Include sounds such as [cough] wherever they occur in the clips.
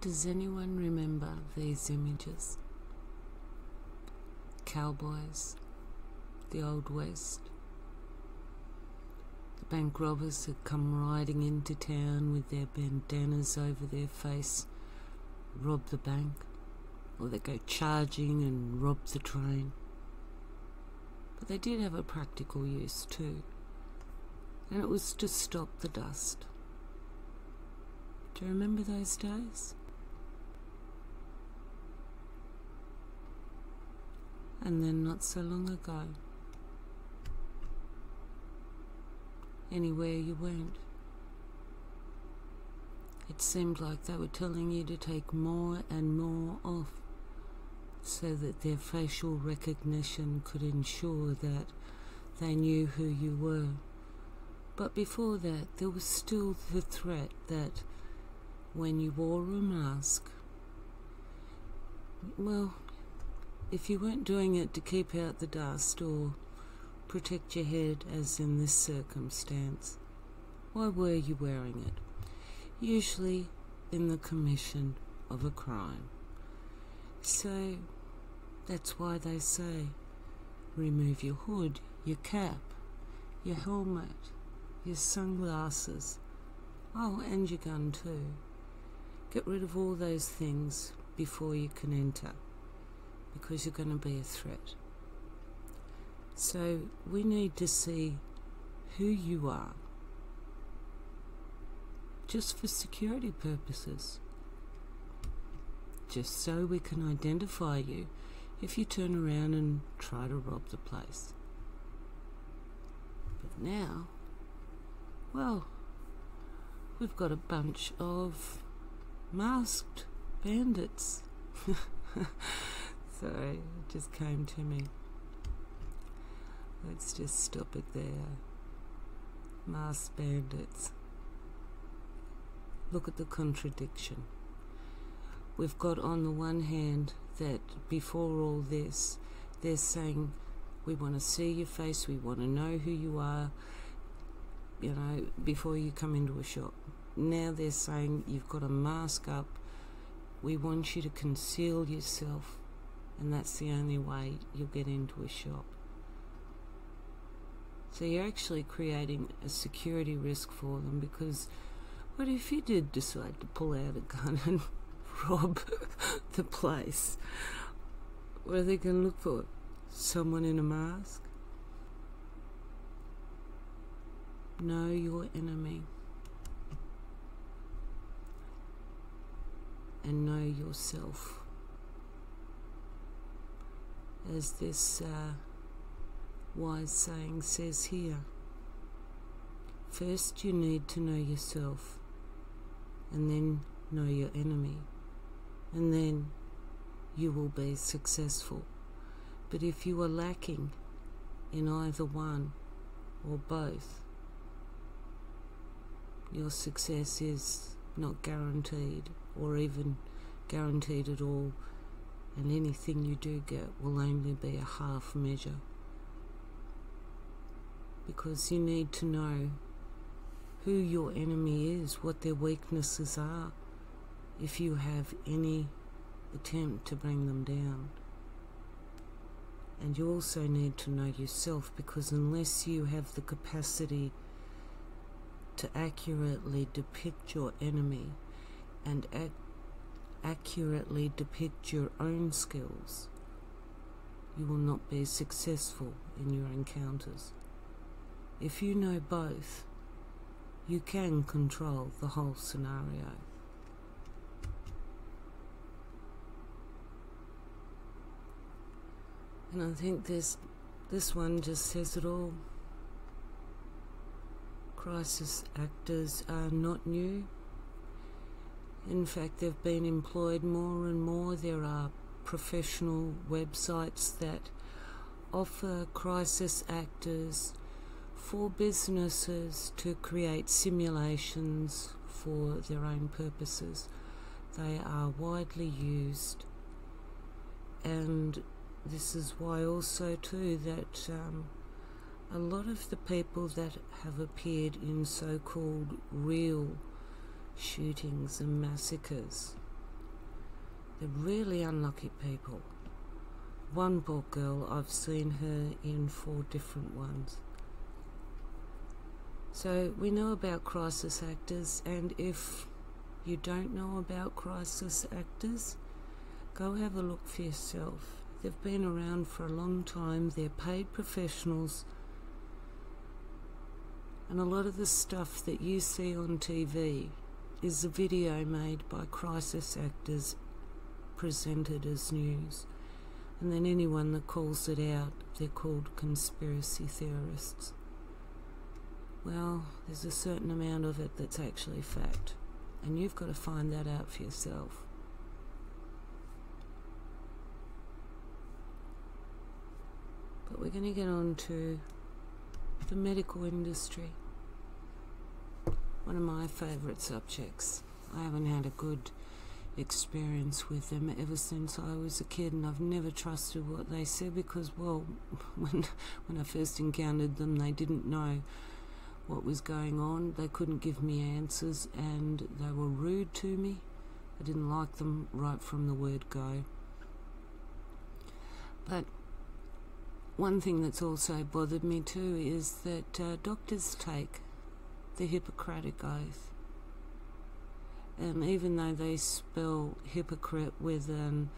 Does anyone remember these images? Cowboys, the Old West. The bank robbers had come riding into town with their bandanas over their face, rob the bank, or they go charging and rob the train. But they did have a practical use too, and it was to stop the dust. Do you remember those days? And then not so long ago. Anywhere you went, it seemed like they were telling you to take more and more off so that their facial recognition could ensure that they knew who you were. But before that, there was still the threat that when you wore a mask, well, if you weren't doing it to keep out the dust or protect your head, as in this circumstance, why were you wearing it? Usually in the commission of a crime. So that's why they say remove your hood, your cap, your helmet, your sunglasses, oh, and your gun too. Get rid of all those things before you can enter because you're going to be a threat. So we need to see who you are just for security purposes. Just so we can identify you if you turn around and try to rob the place. But now, well, we've got a bunch of masked bandits. [laughs] Sorry, it just came to me. Let's just stop it there. Masked bandits. Look at the contradiction. We've got on the one hand that before all this, they're saying, we want to see your face, we want to know who you are, you know, before you come into a shop. Now they're saying you've got a mask up, we want you to conceal yourself and that's the only way you'll get into a shop. So you're actually creating a security risk for them because what if you did decide to pull out a gun and [laughs] rob [laughs] the place? What are they going to look for? Someone in a mask? Know your enemy. And know yourself as this uh, wise saying says here. First, you need to know yourself, and then know your enemy, and then you will be successful. But if you are lacking in either one or both, your success is not guaranteed or even guaranteed at all and anything you do get will only be a half measure. Because you need to know who your enemy is, what their weaknesses are, if you have any attempt to bring them down. And you also need to know yourself because unless you have the capacity to accurately depict your enemy and act accurately depict your own skills, you will not be successful in your encounters. If you know both, you can control the whole scenario. And I think this this one just says it all. Crisis actors are not new. In fact, they've been employed more and more. There are professional websites that offer crisis actors for businesses to create simulations for their own purposes. They are widely used, and this is why also too that um, a lot of the people that have appeared in so-called real shootings and massacres They're really unlucky people. One poor girl, I've seen her in four different ones. So we know about crisis actors, and if you don't know about crisis actors, go have a look for yourself. They've been around for a long time, they're paid professionals, and a lot of the stuff that you see on TV is a video made by crisis actors presented as news. And then anyone that calls it out, they're called conspiracy theorists. Well, there's a certain amount of it that's actually fact. And you've got to find that out for yourself. But we're going to get on to the medical industry. One of my favourite subjects. I haven't had a good experience with them ever since I was a kid, and I've never trusted what they said because, well, [laughs] when when I first encountered them, they didn't know what was going on. They couldn't give me answers, and they were rude to me. I didn't like them right from the word go. But one thing that's also bothered me too is that uh, doctors take the Hippocratic Oath. And even though they spell hypocrite with an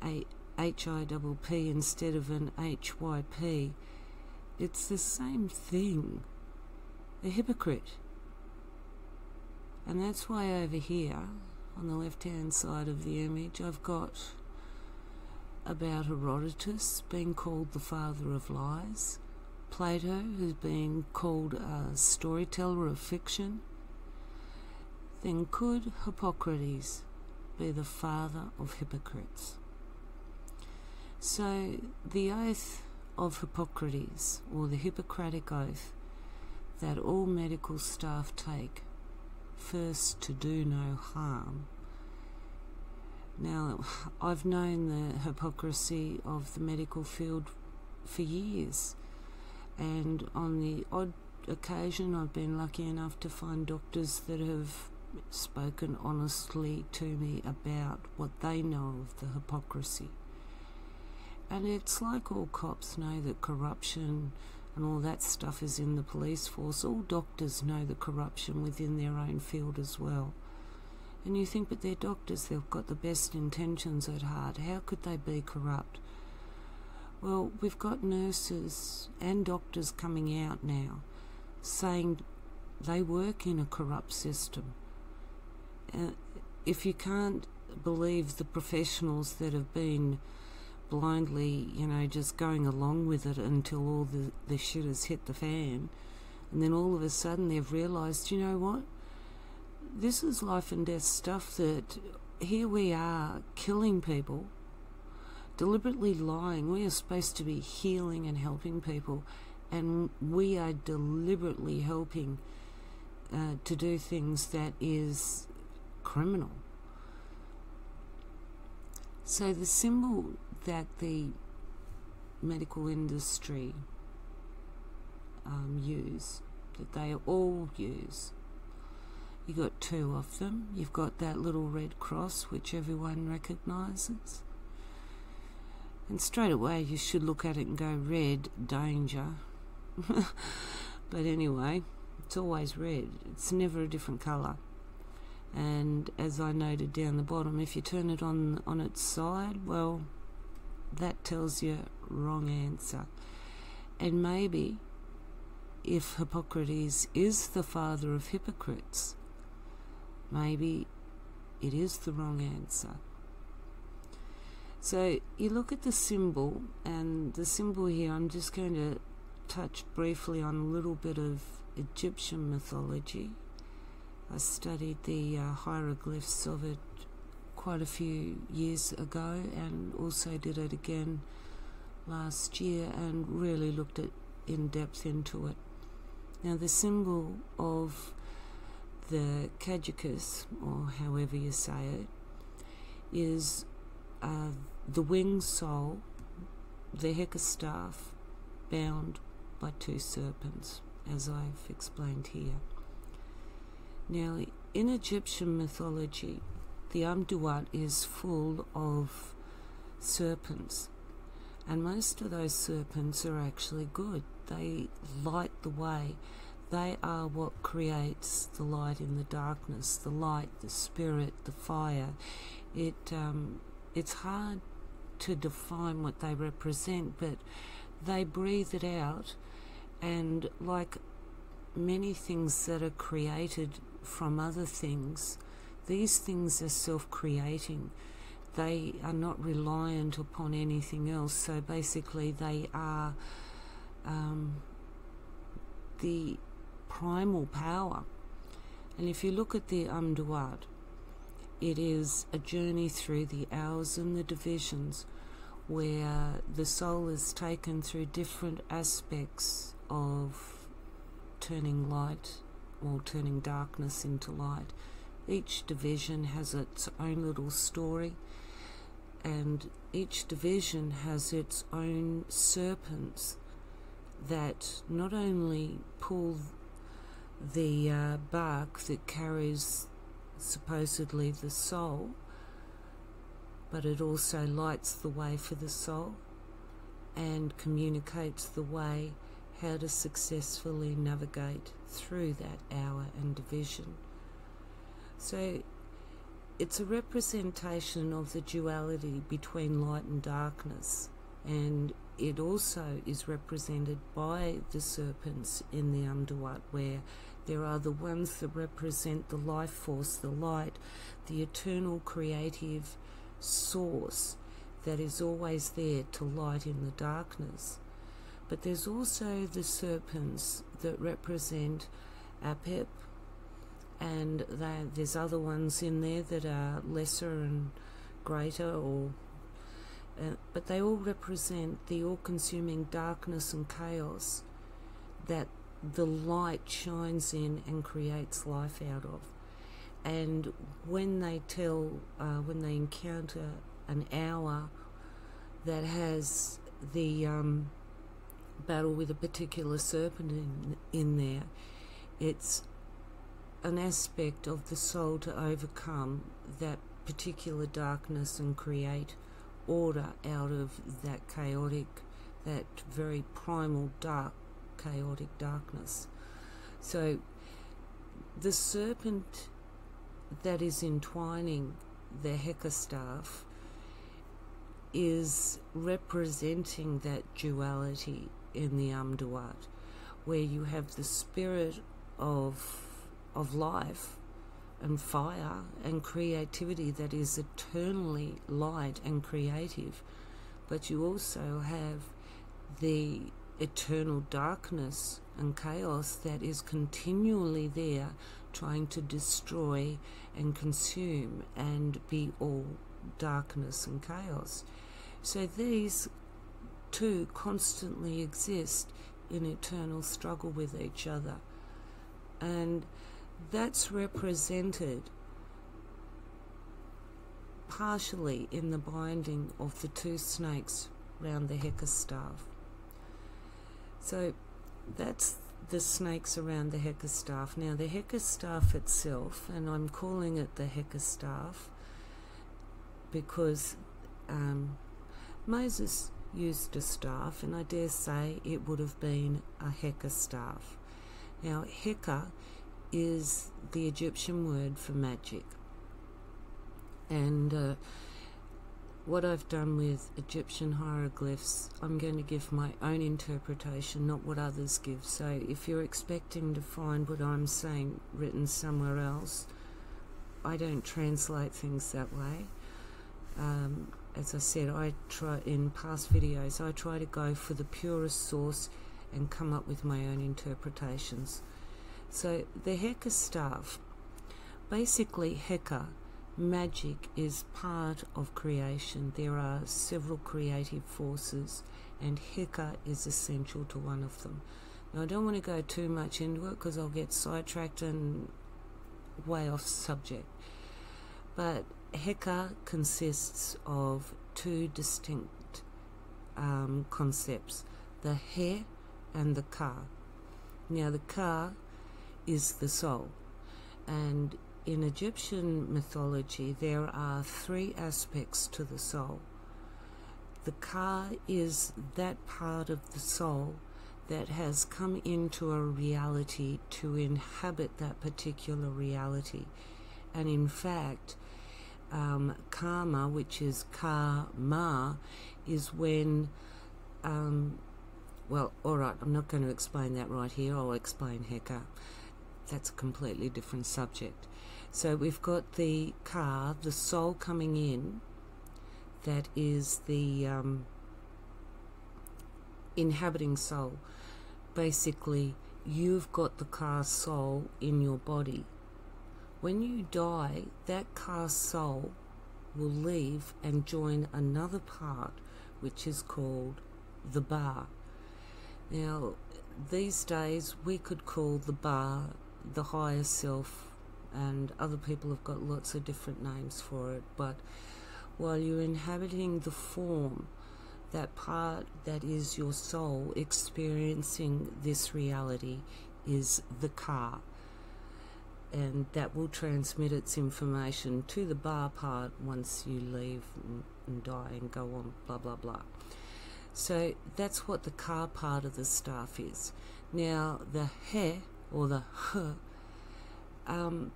a H-I-P-P instead of an H-Y-P, it's the same thing. A hypocrite. And that's why over here, on the left-hand side of the image, I've got about Herodotus being called the father of lies, Plato, who's been called a storyteller of fiction, then could Hippocrates be the father of hypocrites? So, the oath of Hippocrates, or the Hippocratic Oath, that all medical staff take, first to do no harm. Now, I've known the hypocrisy of the medical field for years and on the odd occasion I've been lucky enough to find doctors that have spoken honestly to me about what they know of the hypocrisy. And it's like all cops know that corruption and all that stuff is in the police force. All doctors know the corruption within their own field as well. And you think, but they're doctors, they've got the best intentions at heart. How could they be corrupt? Well, we've got nurses and doctors coming out now saying they work in a corrupt system. Uh, if you can't believe the professionals that have been blindly, you know, just going along with it until all the, the shit has hit the fan, and then all of a sudden they've realised, you know what? This is life and death stuff that here we are killing people deliberately lying. We are supposed to be healing and helping people, and we are deliberately helping uh, to do things that is criminal. So, the symbol that the medical industry um, use, that they all use, you got two of them. You've got that little red cross, which everyone recognises. And straight away, you should look at it and go, red, danger. [laughs] but anyway, it's always red, it's never a different colour. And as I noted down the bottom, if you turn it on on its side, well, that tells you wrong answer. And maybe if Hippocrates is the father of hypocrites, maybe it is the wrong answer. So you look at the symbol, and the symbol here, I'm just going to touch briefly on a little bit of Egyptian mythology. I studied the uh, hieroglyphs of it quite a few years ago and also did it again last year and really looked at in depth into it. Now, the symbol of the caducus, or however you say it, is the winged soul, the Heka staff, bound by two serpents, as I've explained here. Now, in Egyptian mythology, the Amduat is full of serpents, and most of those serpents are actually good. They light the way. They are what creates the light in the darkness, the light, the spirit, the fire. It um, it's hard to define what they represent, but they breathe it out, and like many things that are created from other things, these things are self creating. They are not reliant upon anything else, so basically, they are um, the primal power. And if you look at the Amduat, it is a journey through the hours and the divisions where the soul is taken through different aspects of turning light or turning darkness into light. Each division has its own little story, and each division has its own serpents that not only pull the uh, bark that carries supposedly the soul, but it also lights the way for the soul and communicates the way how to successfully navigate through that hour and division. So it's a representation of the duality between light and darkness, and it also is represented by the serpents in the Amduat, where there are the ones that represent the life force, the light, the eternal creative source that is always there to light in the darkness. But there's also the serpents that represent Apep, and there's other ones in there that are lesser and greater, or uh, but they all represent the all-consuming darkness and chaos that the light shines in and creates life out of. And when they tell, uh, when they encounter an hour that has the um, battle with a particular serpent in, in there, it's an aspect of the soul to overcome that particular darkness and create order out of that chaotic, that very primal dark, chaotic darkness. So the serpent that is entwining the Heka staff is representing that duality in the Amduat, where you have the spirit of of life and fire and creativity that is eternally light and creative, but you also have the eternal darkness and chaos that is continually there trying to destroy and consume and be all darkness and chaos. So these two constantly exist in eternal struggle with each other. And that's represented partially in the binding of the two snakes round the Heka staff. So that's the snakes around the Heka staff. Now, the Heka staff itself, and I'm calling it the Heka staff because um, Moses used a staff, and I dare say it would have been a Heka staff. Now, Heka is the Egyptian word for magic, and uh, what I've done with Egyptian hieroglyphs, I'm going to give my own interpretation, not what others give. So if you're expecting to find what I'm saying written somewhere else, I don't translate things that way. Um, as I said, I try in past videos, I try to go for the purest source and come up with my own interpretations. So the Heka staff, basically Heka magic is part of creation. There are several creative forces, and Heka is essential to one of them. Now, I don't want to go too much into it because I'll get sidetracked and way off subject. But Heka consists of two distinct um, concepts the He and the Ka. Now, the Ka is the soul, and in Egyptian mythology, there are three aspects to the soul. The ka is that part of the soul that has come into a reality to inhabit that particular reality. And in fact, um, karma, which is karma, is when, um, well, all right, I'm not going to explain that right here. I'll explain Heka. That's a completely different subject. So we've got the ka, the soul coming in, that is the um, inhabiting soul. Basically, you've got the ka soul in your body when you die, that ka soul will leave and join another part which is called the ba. Now, these days we could call the ba the higher self, and other people have got lots of different names for it. But while you're inhabiting the form, that part that is your soul experiencing this reality is the ka. and that will transmit its information to the ba part once you leave and, die and go on, blah blah blah. So that's what the ka part of the staff is. Now the he or the h um,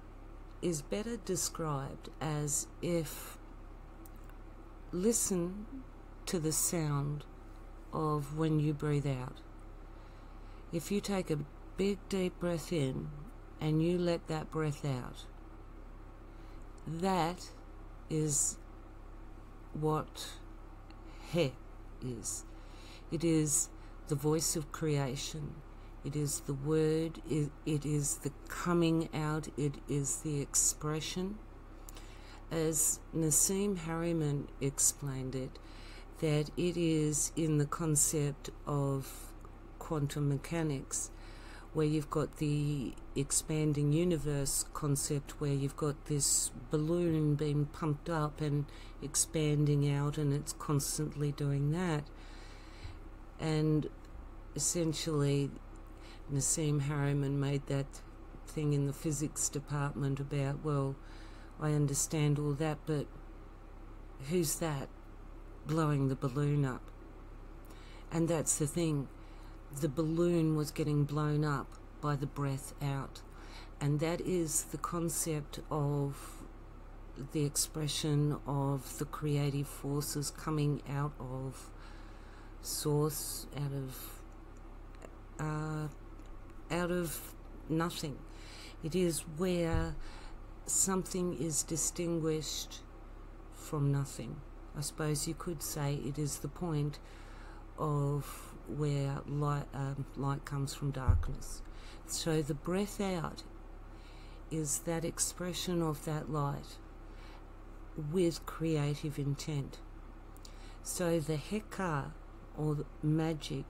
is better described as if listen to the sound of when you breathe out. If you take a big deep breath in and you let that breath out. That is what He is. It is the voice of creation. It is the word, it, it is the coming out, it is the expression. As Nassim Haramein explained it, that it is in the concept of quantum mechanics where you've got the expanding universe concept where you've got this balloon being pumped up and expanding out and it's constantly doing that and essentially Nassim Haramein made that thing in the physics department about well I understand all that but who's that blowing the balloon up and that's the thing the balloon was getting blown up by the breath out. And that is the concept of the expression of the creative forces coming out of source, out of uh, out of nothing. It is where something is distinguished from nothing. I suppose you could say it is the point of where light, um, light comes from darkness. So the breath out is that expression of that light with creative intent. So the heka or the magic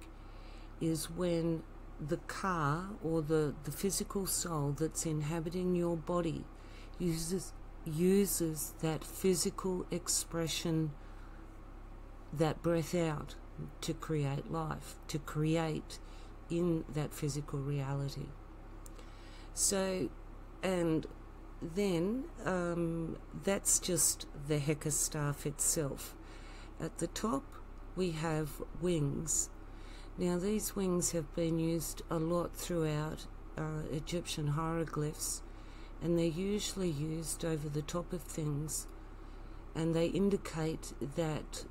is when the ka or the, the physical soul that's inhabiting your body uses uses that physical expression that breath out to create life, to create in that physical reality. So, and then um, that's just the Heka staff itself. At the top, we have wings. Now, these wings have been used a lot throughout uh, Egyptian hieroglyphs, and they're usually used over the top of things, and they indicate that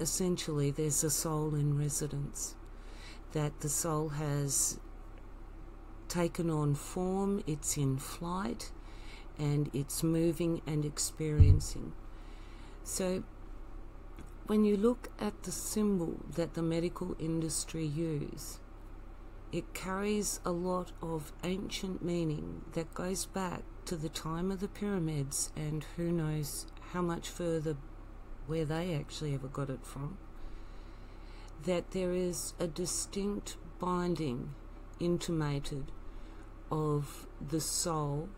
essentially there's a soul in residence, that the soul has taken on form, it's in flight, and it's moving and experiencing. So, when you look at the symbol that the medical industry use, it carries a lot of ancient meaning that goes back to the time of the pyramids and who knows how much further where they actually ever got it from, that there is a distinct binding intimated of the soul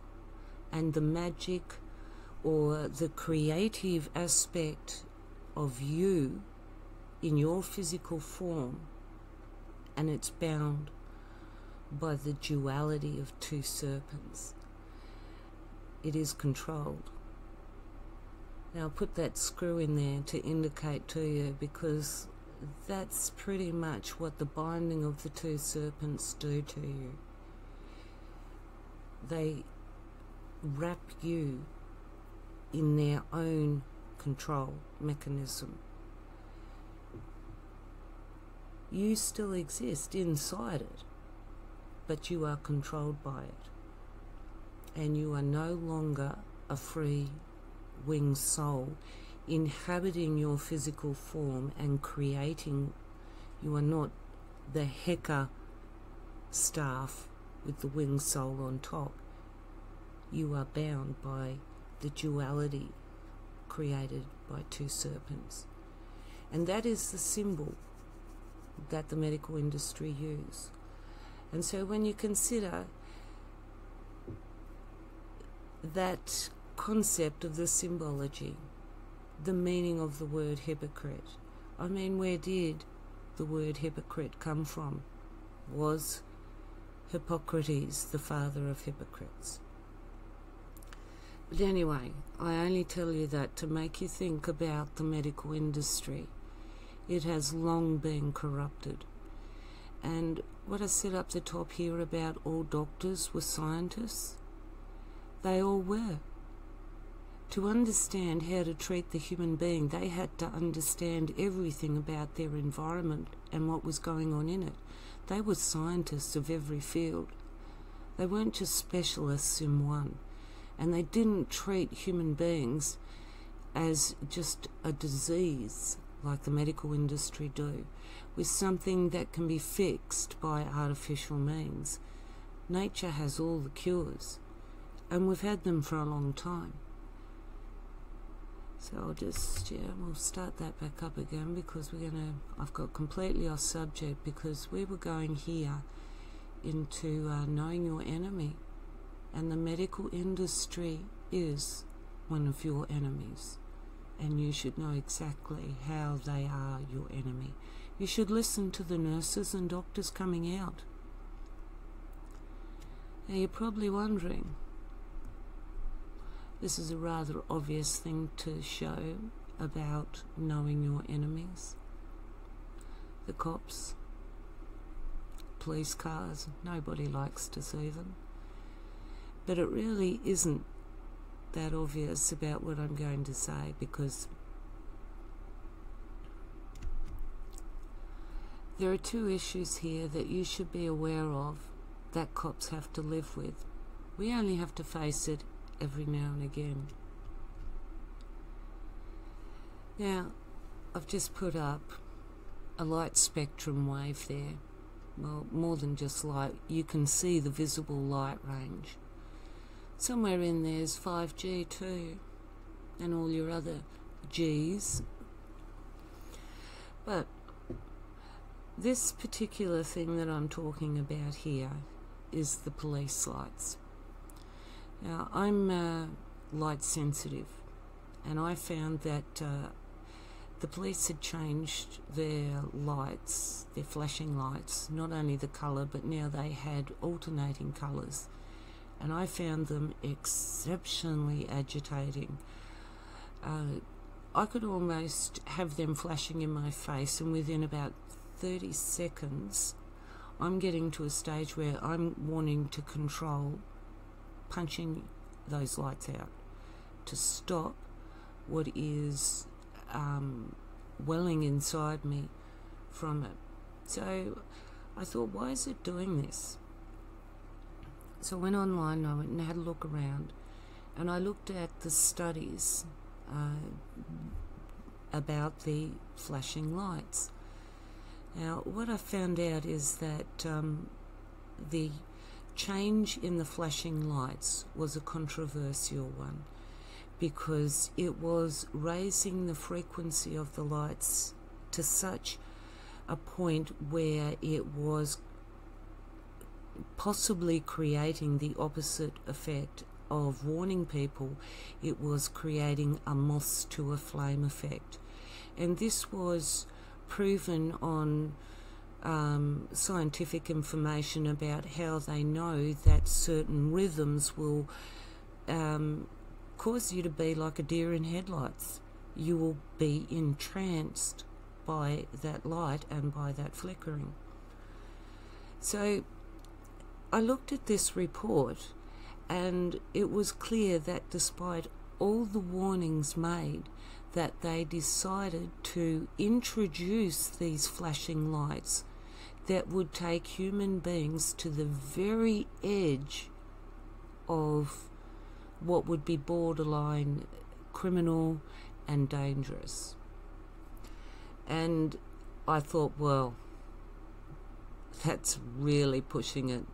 and the magic or the creative aspect of you in your physical form, and it's bound by the duality of two serpents. it is controlled. Now, I'll put that screw in there to indicate to you because that's pretty much what the binding of the two serpents do to you. They wrap you in their own control mechanism. You still exist inside it, but you are controlled by it. And you are no longer a free winged soul inhabiting your physical form and creating. You are not the Heka staff with the winged soul on top. You are bound by the duality created by two serpents. And that is the symbol that the medical industry use. And so when you consider that concept of the symbology, the meaning of the word hypocrite. I mean, where did the word hypocrite come from? Was Hippocrates the father of hypocrites? But anyway, I only tell you that to make you think about the medical industry. It has long been corrupted. And what I said up the top here about all doctors were scientists, they all were. To understand how to treat the human being, they had to understand everything about their environment and what was going on in it. They were scientists of every field. They weren't just specialists in one. And they didn't treat human beings as just a disease like the medical industry do, with something that can be fixed by artificial means. Nature has all the cures, and we've had them for a long time. So I'll just, yeah, we'll start that back up again because we're going to, I've got completely off subject because we were going here into uh, knowing your enemy. And the medical industry is one of your enemies. And you should know exactly how they are your enemy. You should listen to the nurses and doctors coming out. Now you're probably wondering, this is a rather obvious thing to show about knowing your enemies. The cops, police cars, nobody likes to see them. But it really isn't that obvious about what I'm going to say because there are two issues here that you should be aware of that cops have to live with. We only have to face it every now and again. Now, I've just put up a light spectrum wave there. Well, more than just light, you can see the visible light range. Somewhere in there's 5G too, and all your other Gs. But this particular thing that I'm talking about here is the police lights. Now, I'm uh, light sensitive, and I found that uh, the police had changed their lights, their flashing lights, not only the colour, but now they had alternating colours. And I found them exceptionally agitating. Uh, I could almost have them flashing in my face, and within about 30 seconds, I'm getting to a stage where I'm wanting to control punching those lights out to stop what is um, welling inside me from it. So I thought, why is it doing this? So I went online and I went and had a look around, and I looked at the studies uh, about the flashing lights. Now, what I found out is that um, the change in the flashing lights was a controversial one because it was raising the frequency of the lights to such a point where it was possibly creating the opposite effect of warning people, it was creating a moth to a flame effect. And this was proven on um, scientific information about how they know that certain rhythms will um, cause you to be like a deer in headlights. You will be entranced by that light and by that flickering. So I looked at this report and it was clear that despite all the warnings made, that they decided to introduce these flashing lights that would take human beings to the very edge of what would be borderline criminal and dangerous. And I thought, well, that's really pushing it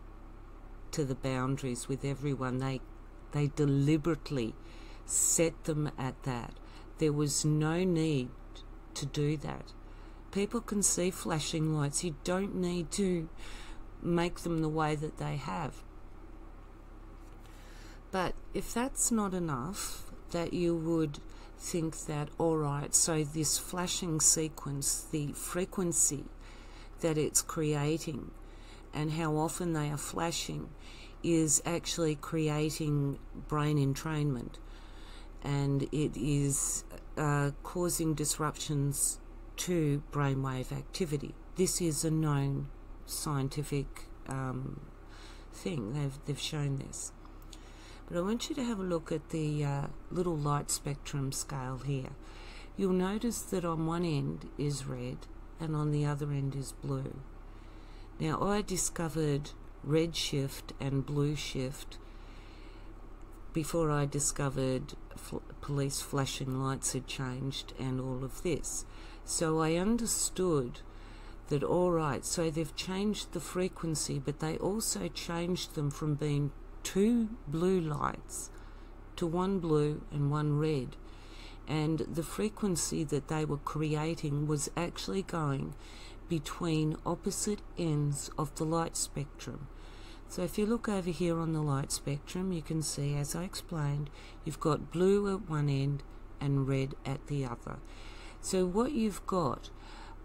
to the boundaries with everyone. They they deliberately set them at that. There was no need to do that. People can see flashing lights. You don't need to make them the way that they have. But if that's not enough, that you would think that, all right, so this flashing sequence, the frequency that it's creating and how often they are flashing is actually creating brain entrainment and it is uh, causing disruptions to brainwave activity. This is a known scientific um, thing. They've, they've shown this. But I want you to have a look at the uh, little light spectrum scale here. You'll notice that on one end is red and on the other end is blue. Now I discovered red shift and blue shift before I discovered fl police flashing lights had changed and all of this. So I understood that all right, so they've changed the frequency, but they also changed them from being two blue lights to one blue and one red. And the frequency that they were creating was actually going between opposite ends of the light spectrum. So if you look over here on the light spectrum, you can see, as I explained, you've got blue at one end and red at the other. So what you've got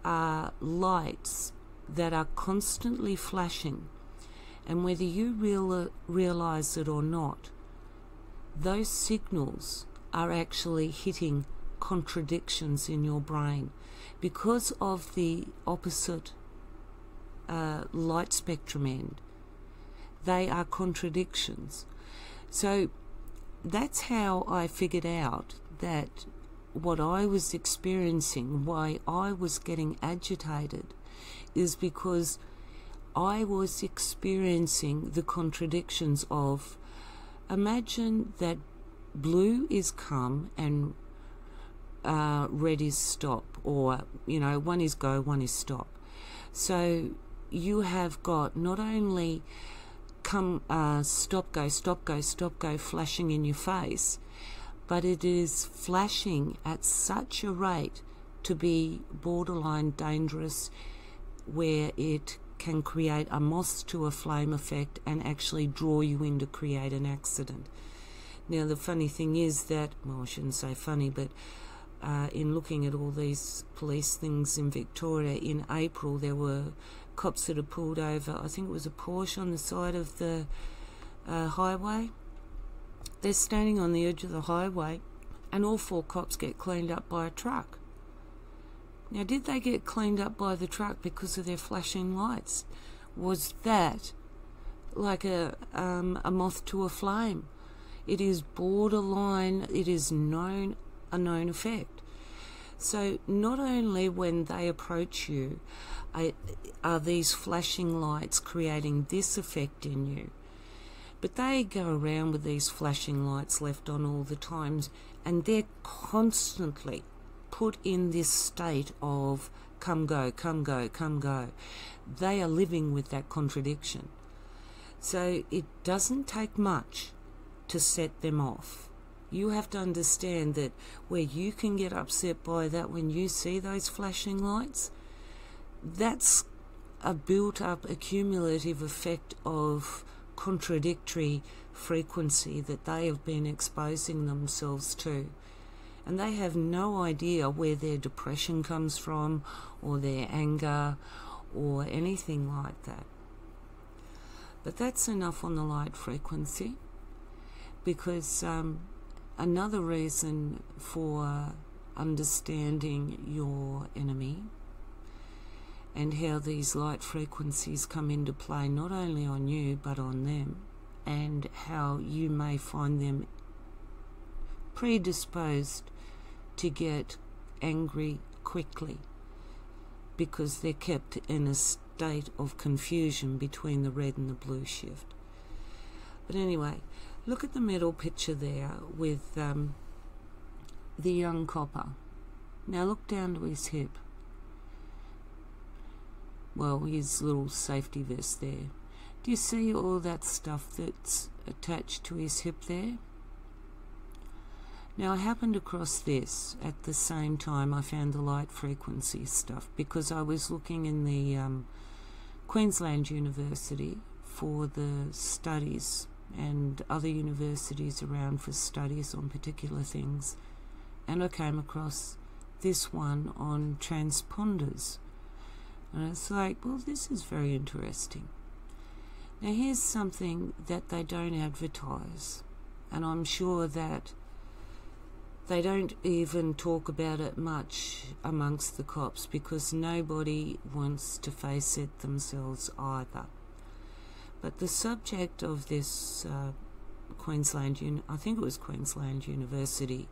are lights that are constantly flashing and whether you real, realize it or not, those signals are actually hitting contradictions in your brain because of the opposite uh, light spectrum end. They are contradictions. So that's how I figured out that what I was experiencing, why I was getting agitated, is because I was experiencing the contradictions of imagine that blue is come and uh, red is stop, or you know, one is go, one is stop. So you have got not only come uh, stop go stop go stop go flashing in your face, but it is flashing at such a rate to be borderline dangerous, where it can create a moth to a flame effect and actually draw you in to create an accident. Now, the funny thing is that, well, I shouldn't say funny, but uh, in looking at all these police things in Victoria, in April there were cops that had pulled over, I think it was a Porsche on the side of the uh, highway. They're standing on the edge of the highway, and all four cops get cleaned up by a truck. Now, did they get cleaned up by the truck because of their flashing lights? Was that like a, um, a moth to a flame? It is borderline, it is known, a known effect. So, not only when they approach you are these flashing lights creating this effect in you, but they go around with these flashing lights left on all the times and they're constantly put in this state of come go, come go, come go. They are living with that contradiction. So it doesn't take much to set them off. You have to understand that where you can get upset by that when you see those flashing lights, that's a built up accumulative effect of contradictory frequency that they have been exposing themselves to and they have no idea where their depression comes from or their anger or anything like that. But that's enough on the light frequency. because um, another reason for understanding your enemy and how these light frequencies come into play not only on you but on them, and how you may find them predisposed to get angry quickly because they're kept in a state of confusion between the red and the blue shift. But anyway, look at the middle picture there with um, the young copper. Now look down to his hip. Well, his little safety vest there. Do you see all that stuff that's attached to his hip there? Now, I happened across this at the same time I found the light frequency stuff because I was looking in the um, Queensland University for the studies and other universities around for studies on particular things, and I came across this one on transponders. And it's like, well, this is very interesting. Now, here's something that they don't advertise, and I'm sure that they don't even talk about it much amongst the cops because nobody wants to face it themselves either. But the subject of this uh, Queensland, Uni- I think it was Queensland University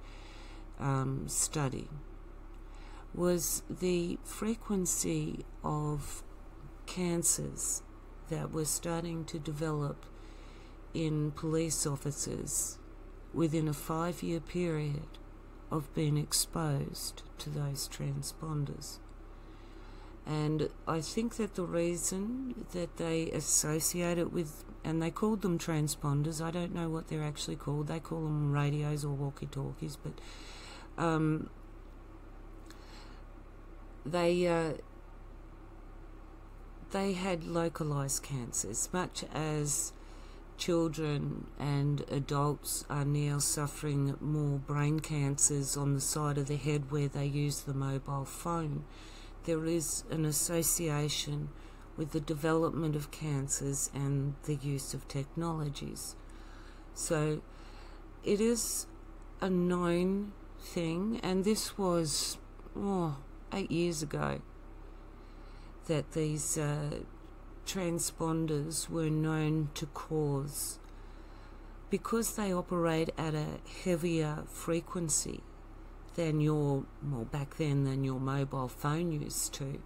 um, study, was the frequency of cancers that were starting to develop in police officers within a five year period of being exposed to those transponders. And I think that the reason that they associate it with, and they called them transponders, I don't know what they're actually called, they call them radios or walkie talkies, but um, they. Uh, they had localized cancers, much as children and adults are now suffering more brain cancers on the side of the head where they use the mobile phone. There is an association with the development of cancers and the use of technologies. So it is a known thing, and this was oh, eight years ago that these uh, transponders were known to cause because they operate at a heavier frequency than your well back then than your mobile phone used to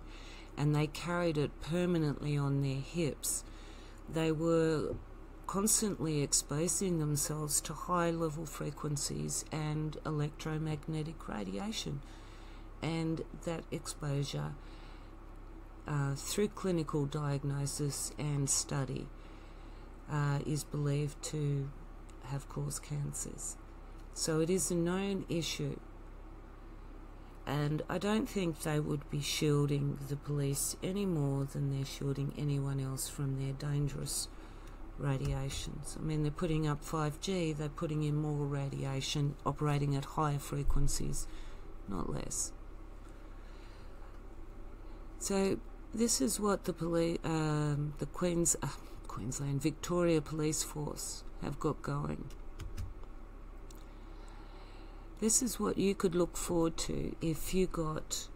and they carried it permanently on their hips they were constantly exposing themselves to high level frequencies and electromagnetic radiation and that exposure uh, through clinical diagnosis and study uh, is believed to have caused cancers. So it is a known issue. And I don't think they would be shielding the police any more than they're shielding anyone else from their dangerous radiations. I mean, they're putting up 5G, they're putting in more radiation, operating at higher frequencies, not less. So this is what the police, um, the Queens, uh, Queensland, Victoria Police Force have got going. This is what you could look forward to if you got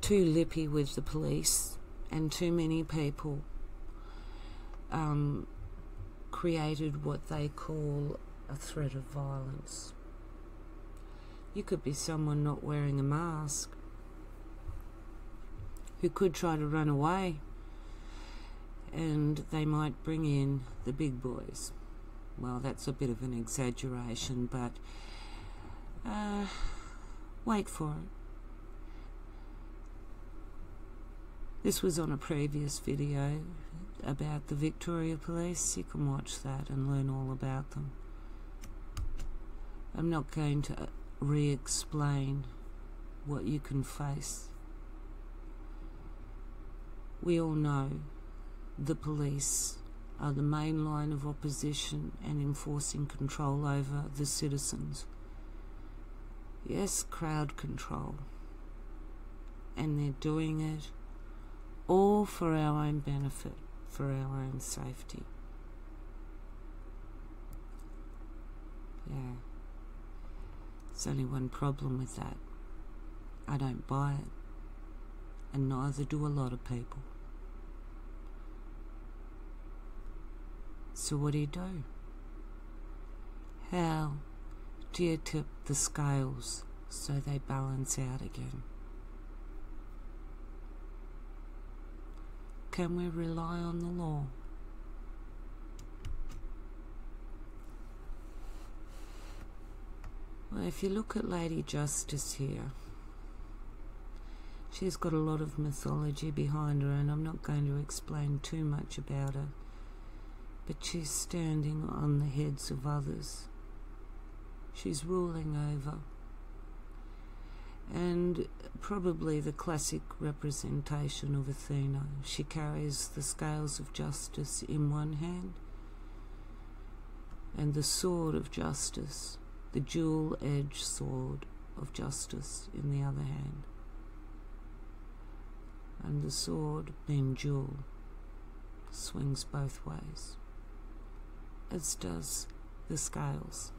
too lippy with the police and too many people um, created what they call a threat of violence. You could be someone not wearing a mask who could try to run away, and they might bring in the big boys. Well, that's a bit of an exaggeration, but uh, wait for it. This was on a previous video about the Victoria Police. You can watch that and learn all about them. I'm not going to re explain what you can face we all know the police are the main line of opposition and enforcing control over the citizens. Yes, crowd control. And they're doing it all for our own benefit, for our own safety. Yeah. There's only one problem with that. I don't buy it. And neither do a lot of people. So what do you do? How do tip the scales so they balance out again? Can we rely on the law? Well, if you look at Lady Justice here, she's got a lot of mythology behind her, and I'm not going to explain too much about her. But she's standing on the heads of others. She's ruling over. And probably the classic representation of Athena. She carries the scales of justice in one hand and the sword of justice the dual edged sword of justice in the other hand. And the sword, being jewel, swings both ways, as does the scales.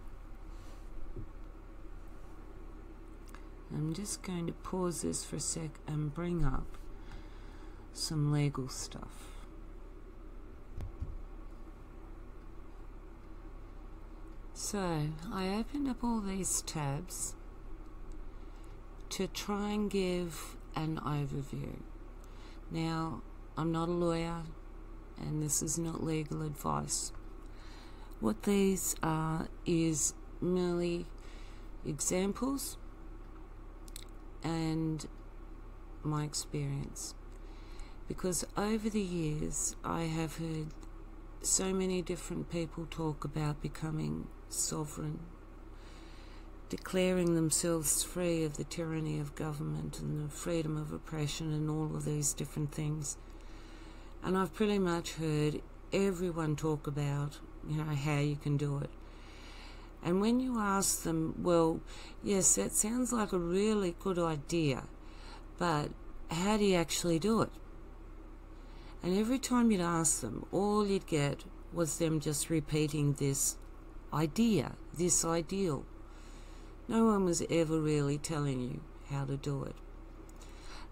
I'm just going to pause this for a sec and bring up some legal stuff. So I opened up all these tabs to try and give an overview. Now, I'm not a lawyer and this is not legal advice. What these are is merely examples and my experience. Because over the years, I have heard so many different people talk about becoming sovereign, declaring themselves free of the tyranny of government and the freedom of oppression and all of these different things. And I've pretty much heard everyone talk about, you know, how you can do it. And when you ask them, well, yes, that sounds like a really good idea, but how do you actually do it? And every time you'd ask them, all you'd get was them just repeating this idea, this ideal. No one was ever really telling you how to do it.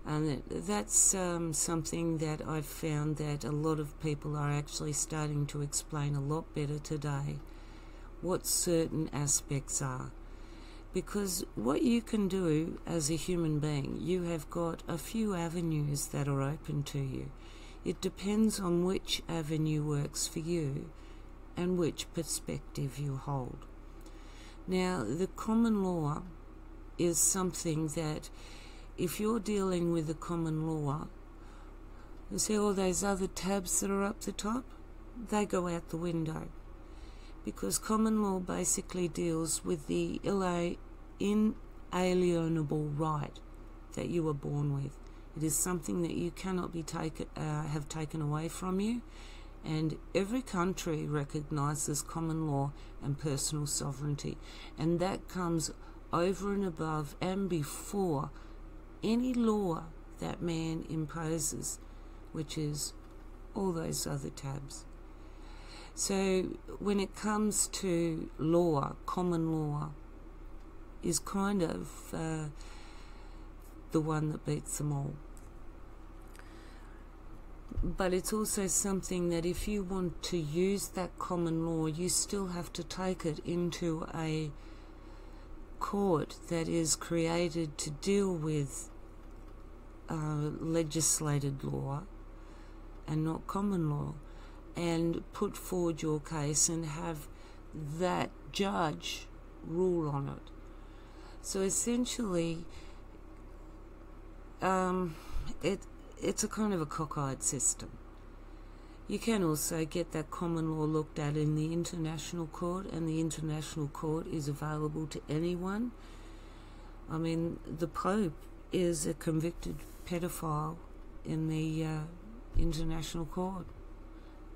And that's um, something that I've found that a lot of people are actually starting to explain a lot better today what certain aspects are. Because what you can do as a human being, you have got a few avenues that are open to you. It depends on which avenue works for you and which perspective you hold. Now, the common law is something that if you're dealing with the common law, you see all oh, those other tabs that are up the top? They go out the window. Because common law basically deals with the inalienable right that you were born with. It is something that you cannot be take, uh, have taken away from you, and every country recognizes common law and personal sovereignty, and that comes over and above and before any law that man imposes, which is all those other tabs. So when it comes to law, common law is kind of uh, the one that beats them all. But it's also something that if you want to use that common law, you still have to take it into a court that is created to deal with uh, legislated law and not common law, and put forward your case and have that judge rule on it. So essentially, um, it it's a kind of a cockeyed system. You can also get that common law looked at in the International Court, and the International Court is available to anyone. I mean, the Pope is a convicted pedophile in the uh, International Court.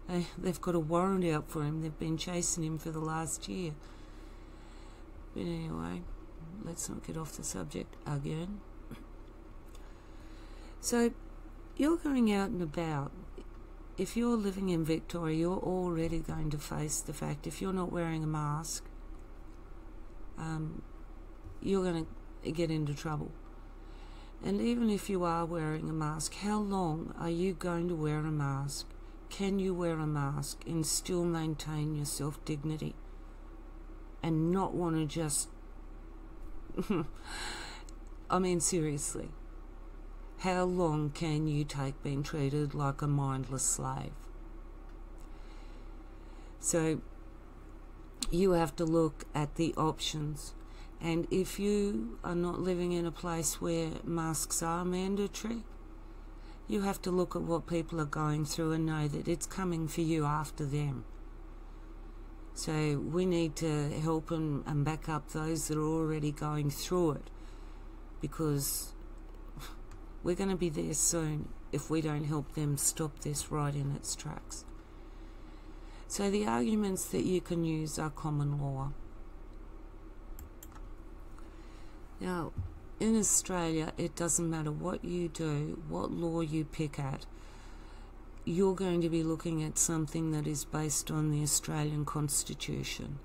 They, they've got a warrant out for him, they've been chasing him for the last year. But anyway, let's not get off the subject again. So, you're going out and about. If you're living in Victoria, you're already going to face the fact if you're not wearing a mask, um, you're going to get into trouble. And even if you are wearing a mask, how long are you going to wear a mask? Can you wear a mask and still maintain your self dignity and not want to just. [laughs] I mean, seriously. How long can you take being treated like a mindless slave? So, you have to look at the options. And if you are not living in a place where masks are mandatory, you have to look at what people are going through and know that it's coming for you after them. So we need to help and, and back up those that are already going through it because we're going to be there soon if we don't help them stop this right in its tracks. So the arguments that you can use are common law. Now, in Australia, it doesn't matter what you do, what law you pick at, you're going to be looking at something that is based on the Australian Constitution.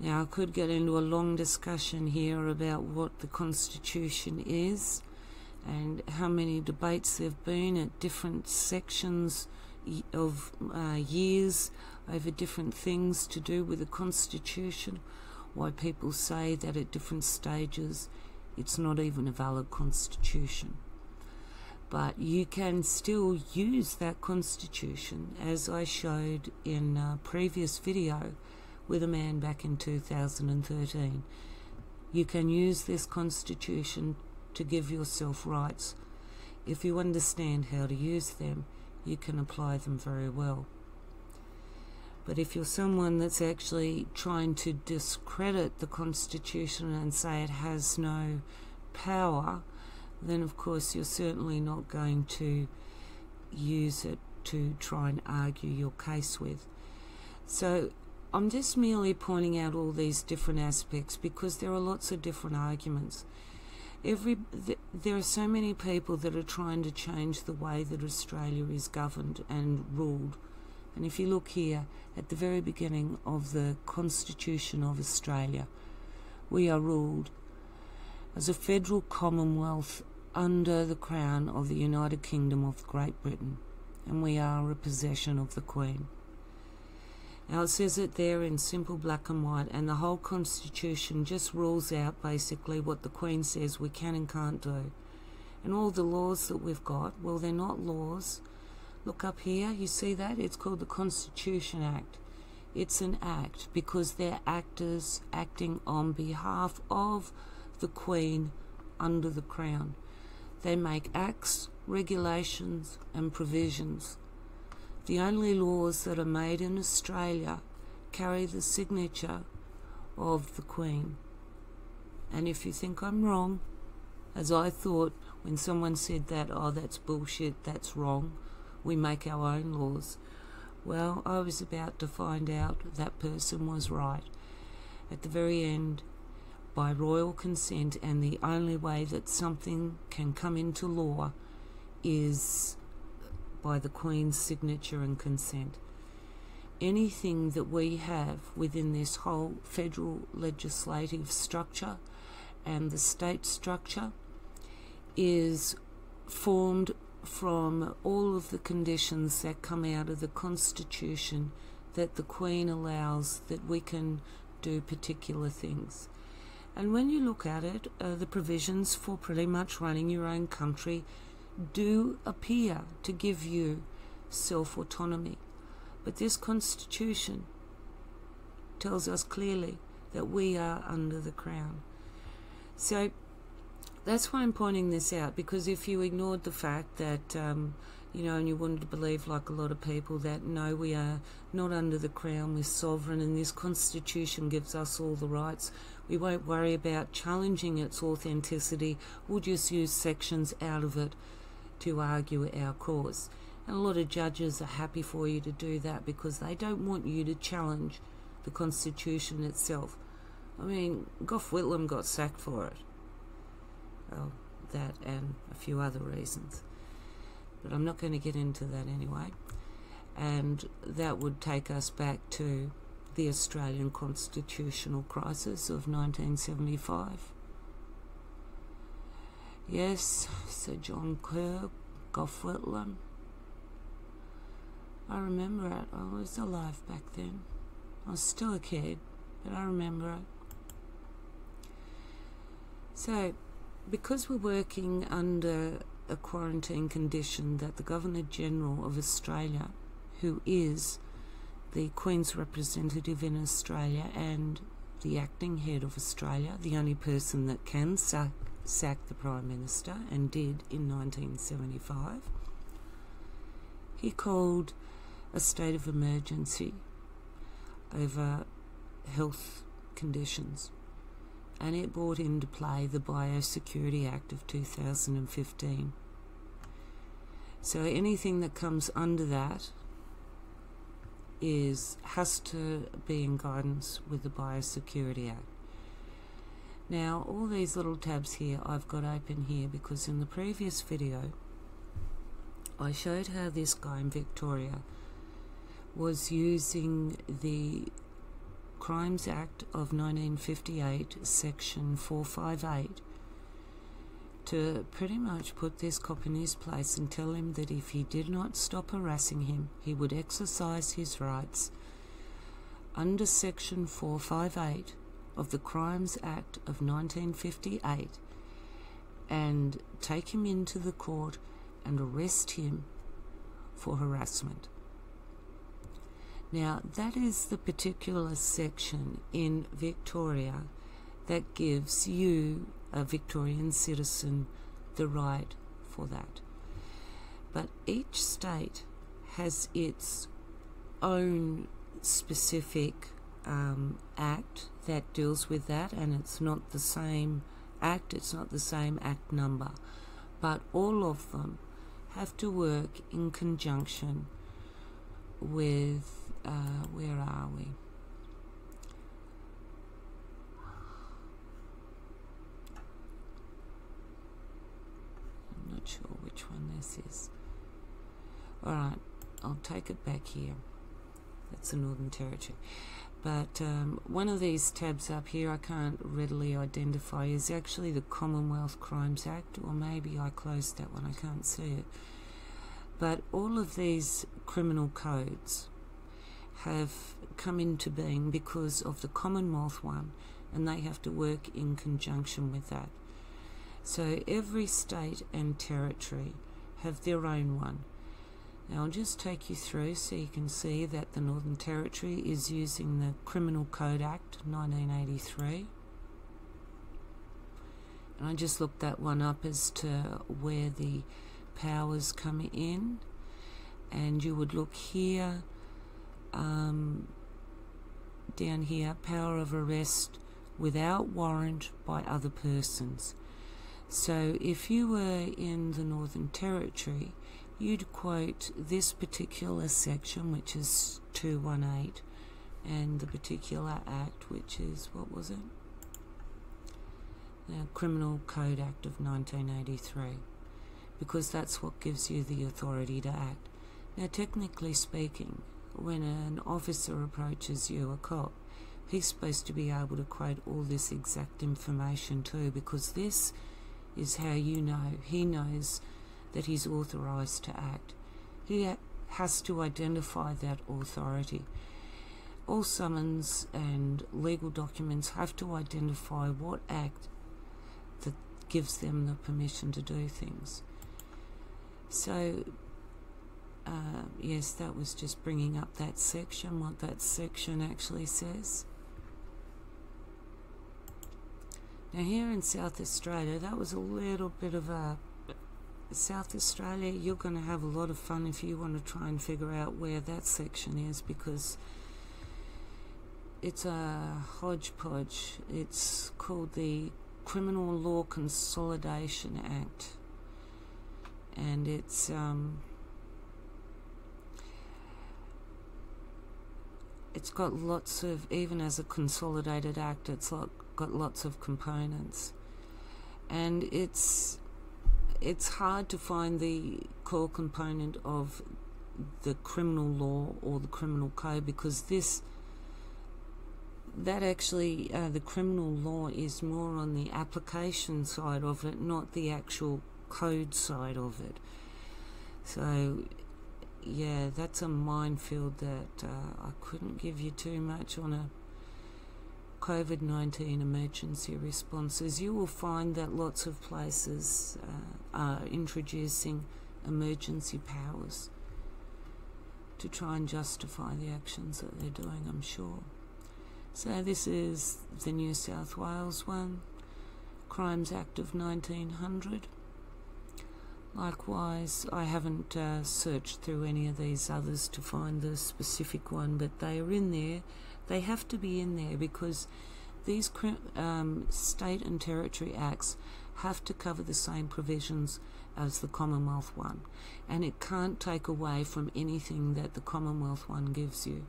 Now, I could get into a long discussion here about what the Constitution is and how many debates there have been at different sections of uh, years over different things to do with the Constitution, why people say that at different stages it's not even a valid constitution. But you can still use that constitution, as I showed in a previous video with a man back in 2013. You can use this constitution to give yourself rights. If you understand how to use them, you can apply them very well. But if you're someone that's actually trying to discredit the Constitution and say it has no power, then of course you're certainly not going to use it to try and argue your case with. So I'm just merely pointing out all these different aspects because there are lots of different arguments. Every th- there are so many people that are trying to change the way that Australia is governed and ruled and if you look here at the very beginning of the Constitution of Australia, we are ruled as a federal commonwealth under the crown of the United Kingdom of Great Britain, and we are a possession of the Queen. Now it says it there in simple black and white, and the whole Constitution just rules out basically what the Queen says we can and can't do. And all the laws that we've got, well, they're not laws, Look up here, you see that? It's called the Constitution Act. It's an act because they're actors acting on behalf of the Queen under the Crown. They make acts, regulations, and provisions. The only laws that are made in Australia carry the signature of the Queen. And if you think I'm wrong, as I thought when someone said that, oh, that's bullshit, that's wrong, we make our own laws. Well, I was about to find out that person was right. At the very end, by royal consent, and the only way that something can come into law is by the Queen's signature and consent. Anything that we have within this whole federal legislative structure and the state structure is formed from all of the conditions that come out of the Constitution that the Queen allows that we can do particular things. And when you look at it, uh, the provisions for pretty much running your own country do appear to give you self autonomy. But this Constitution tells us clearly that we are under the Crown. So that's why I'm pointing this out because if you ignored the fact that, um, you know, and you wanted to believe, like a lot of people, that no, we are not under the crown, we're sovereign, and this constitution gives us all the rights, we won't worry about challenging its authenticity, we'll just use sections out of it to argue our cause. And a lot of judges are happy for you to do that because they don't want you to challenge the constitution itself. I mean, Gough Whitlam got sacked for it well, that and a few other reasons. But I'm not going to get into that anyway. And that would take us back to the Australian constitutional crisis of 1975. Yes, Sir John Kerr, Gough Whitlam. I remember it. I was alive back then. I was still a kid, but I remember it. So, because we're working under a quarantine condition that the Governor General of Australia, who is the Queen's representative in Australia and the acting head of Australia, the only person that can sack, sack the Prime Minister and did in 1975, he called a state of emergency over health conditions and it brought into play the Biosecurity Act of 2015. So anything that comes under that is has to be in guidance with the Biosecurity Act. Now all these little tabs here I've got open here because in the previous video I showed how this guy in Victoria was using the Crimes Act of 1958, Section 458, to pretty much put this cop in his place and tell him that if he did not stop harassing him, he would exercise his rights under Section 458 of the Crimes Act of 1958 and take him into the court and arrest him for harassment. Now, that is the particular section in Victoria that gives you, a Victorian citizen, the right for that. But each state has its own specific um, act that deals with that, and it's not the same act, it's not the same act number, but all of them have to work in conjunction with uh, where are we? I'm not sure which one this is. Alright, I'll take it back here. That's the Northern Territory. But um, one of these tabs up here I can't readily identify is actually the Commonwealth Crimes Act, or maybe I closed that one, I can't see it. But all of these criminal codes have come into being because of the Commonwealth one, and they have to work in conjunction with that. So every state and territory have their own one. Now I'll just take you through so you can see that the Northern Territory is using the Criminal Code Act 1983. And I just looked that one up as to where the powers come in. And you would look here um, down here power of arrest without warrant by other persons. So if you were in the Northern Territory, you'd quote this particular section, which is 218, and the particular act, which is, what was it? The Criminal Code Act of 1983, because that's what gives you the authority to act. Now, technically speaking, when an officer approaches you, a cop, he's supposed to be able to quote all this exact information too, because this is how you know he knows that he's authorised to act. He ha has to identify that authority. All summons and legal documents have to identify what act that gives them the permission to do things. So uh, yes, that was just bringing up that section, what that section actually says. Now, here in South Australia, that was a little bit of a. South Australia, you're going to have a lot of fun if you want to try and figure out where that section is because it's a hodgepodge. It's called the Criminal Law Consolidation Act. And it's. Um, it's got lots of, even as a consolidated act, it's got lots of components. And it's, it's hard to find the core component of the criminal law or the criminal code because this that actually, uh, the criminal law is more on the application side of it, not the actual code side of it. So, yeah, that's a minefield that uh, I couldn't give you too much on a COVID 19 emergency responses. You will find that lots of places uh, are introducing emergency powers to try and justify the actions that they're doing, I'm sure. So, this is the New South Wales one, Crimes Act of 1900. Likewise, I haven't uh, searched through any of these others to find the specific one, but they are in there. They have to be in there because these um, state and territory acts have to cover the same provisions as the Commonwealth one, and it can't take away from anything that the Commonwealth one gives you.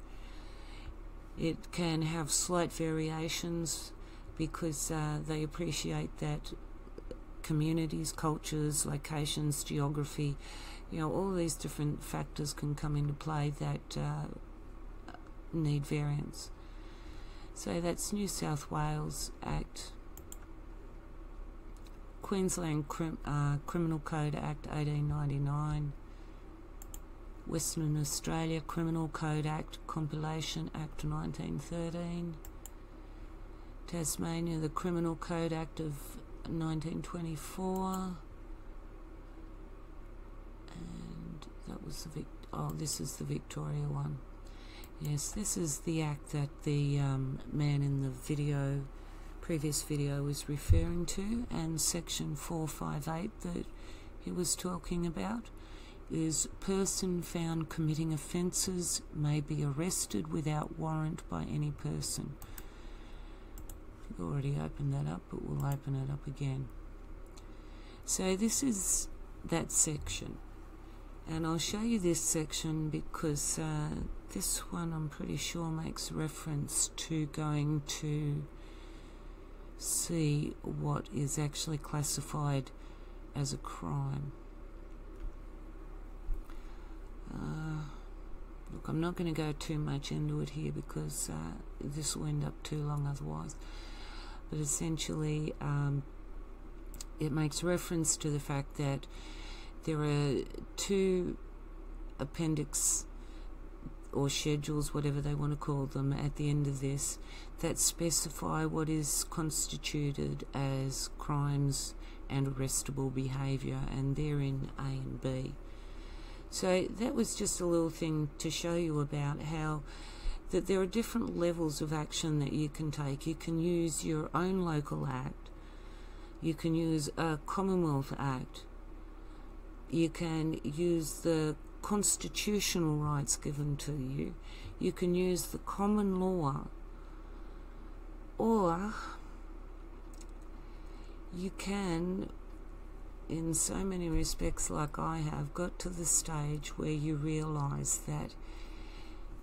It can have slight variations because uh, they appreciate that communities, cultures, locations, geography, you know, all these different factors can come into play that uh, need variance. So that's New South Wales Act Queensland Crim uh, Criminal Code Act 1899, Western Australia Criminal Code Act Compilation Act 1913, Tasmania the Criminal Code Act of 1924, and that was the Vic oh this is the Victoria one. Yes, this is the act that the um, man in the video previous video was referring to, and section 458 that he was talking about is person found committing offences may be arrested without warrant by any person. I've already opened that up, but we'll open it up again. So this is that section. And I'll show you this section because uh, this one I'm pretty sure makes reference to going to see what is actually classified as a crime. Uh, look, I'm not going to go too much into it here because uh, this will end up too long otherwise. But essentially, um, it makes reference to the fact that there are two appendix or schedules, whatever they want to call them, at the end of this that specify what is constituted as crimes and arrestable behaviour, and they're in A and B. So that was just a little thing to show you about how that there are different levels of action that you can take. You can use your own local act, you can use a Commonwealth Act, you can use the constitutional rights given to you. You can use the common law, or you can, in so many respects, like I have, got to the stage where you realize that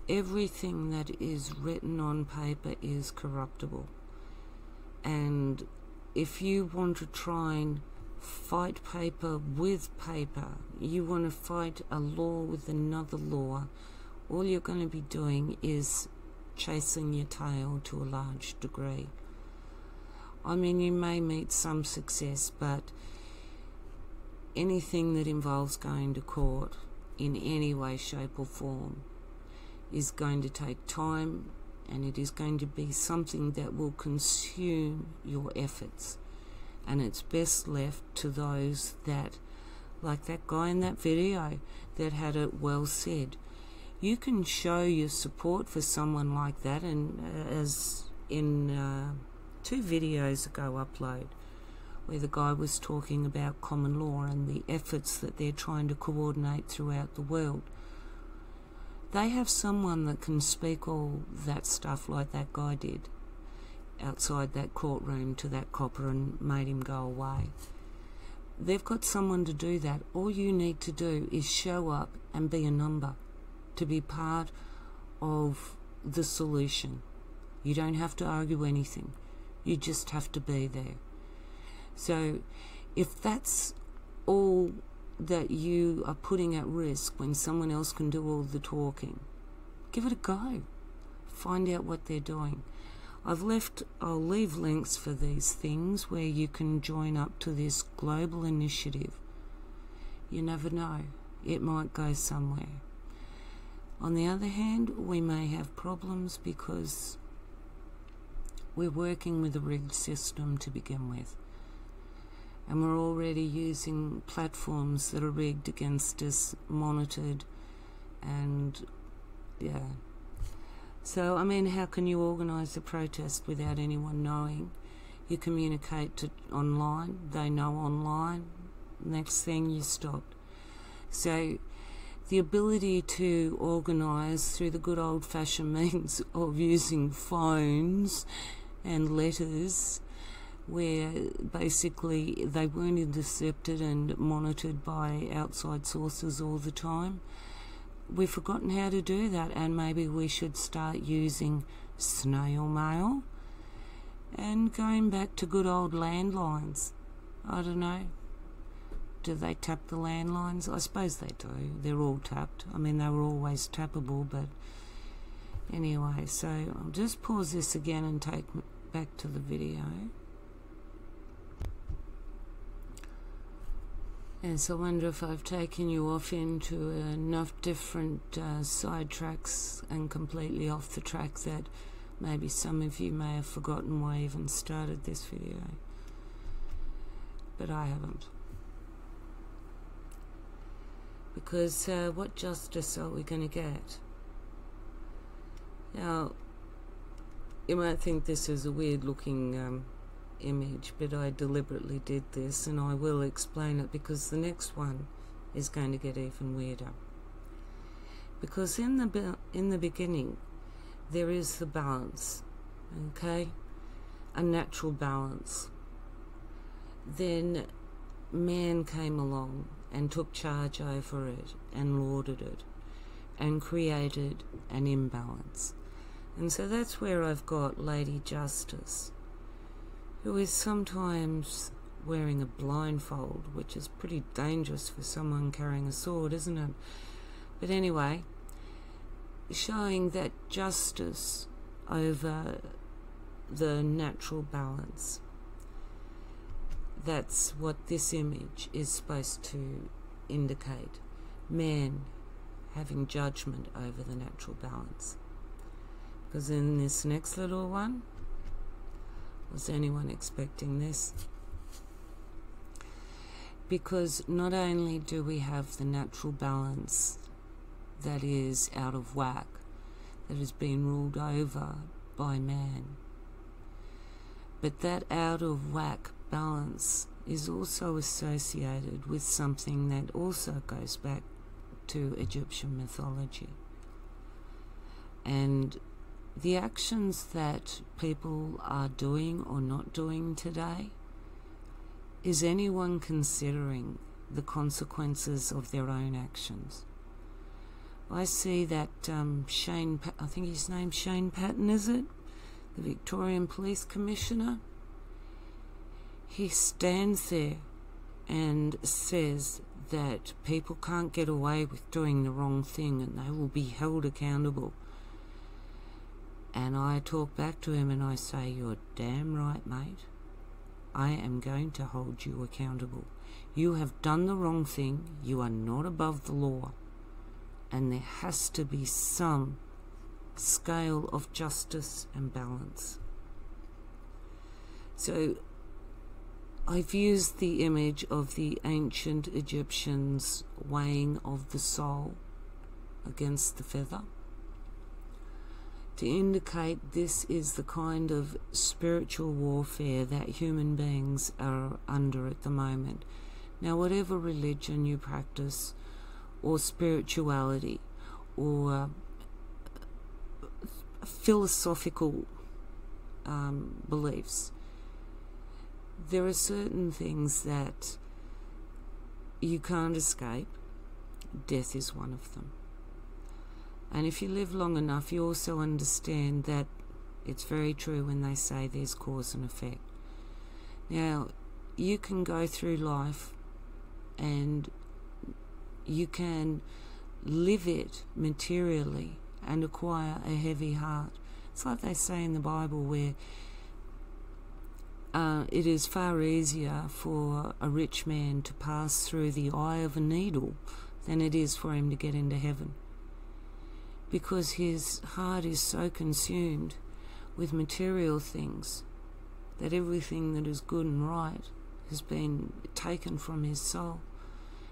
everything that is written on paper is corruptible. And if you want to try and fight paper with paper, you want to fight a law with another law, all you're going to be doing is chasing your tail to a large degree. I mean, you may meet some success, but anything that involves going to court in any way, shape, or form is going to take time and it is going to be something that will consume your efforts and it's best left to those that, like that guy in that video, that had it well said. You can show your support for someone like that, and uh, as in uh, two videos ago, upload where the guy was talking about common law and the efforts that they're trying to coordinate throughout the world. They have someone that can speak all that stuff like that guy did outside that courtroom to that copper and made him go away. They've got someone to do that. All you need to do is show up and be a number, to be part of the solution. You don't have to argue anything, you just have to be there. So, if that's all that you are putting at risk when someone else can do all the talking, give it a go. Find out what they're doing. I've left, I'll leave links for these things where you can join up to this global initiative. You never know, it might go somewhere. On the other hand, we may have problems because we're working with a rigged system to begin with. And we're already using platforms that are rigged against us, monitored, and yeah. So, I mean, how can you organise a protest without anyone knowing? You communicate to online, they know online, next thing you stopped. So, the ability to organise through the good old fashioned [laughs] means of using phones and letters where basically they weren't intercepted and monitored by outside sources all the time. We've forgotten how to do that, and maybe we should start using snail mail and going back to good old landlines. I don't know. Do they tap the landlines? I suppose they do. They're all tapped. I mean, they were always tappable, but anyway, so I'll just pause this again and take back to the video. Yes, I wonder if I've taken you off into enough different uh, side tracks and completely off the track that maybe some of you may have forgotten why I even started this video. But I haven't. Because uh, what justice are we going to get? Now, you might think this is a weird looking um, image, but I deliberately did this and I will explain it because the next one is going to get even weirder. Because in the in the beginning there is the balance, okay? A natural balance. Then man came along and took charge over it and lauded it and created an imbalance. And so that's where I've got Lady Justice, who is sometimes wearing a blindfold, which is pretty dangerous for someone carrying a sword, isn't it? But anyway, showing that justice over the natural balance. That's what this image is supposed to indicate. Man having judgment over the natural balance. Because in this next little one, was anyone expecting this? Because not only do we have the natural balance that is out of whack, that has been ruled over by man, but that out of whack balance is also associated with something that also goes back to Egyptian mythology. And the actions that people are doing or not doing today, is anyone considering the consequences of their own actions? I see that um, Shane, I think his name's Shane Patton, is it? The Victorian Police Commissioner. He stands there and says that people can't get away with doing the wrong thing and they will be held accountable. And I talk back to him and I say, You're damn right, mate. I am going to hold you accountable. You have done the wrong thing. You are not above the law. And there has to be some scale of justice and balance. So I've used the image of the ancient Egyptians weighing of the soul against the feather to indicate this is the kind of spiritual warfare that human beings are under at the moment. Now, whatever religion you practice, or spirituality, or uh, philosophical um, beliefs, there are certain things that you can't escape. Death is one of them. And if you live long enough, you also understand that it's very true when they say there's cause and effect. Now, you can go through life and you can live it materially and acquire a heavy heart It's like they say in the Bible where uh, it is far easier for a rich man to pass through the eye of a needle than it is for him to get into heaven. Because his heart is so consumed with material things that everything that is good and right has been taken from his soul,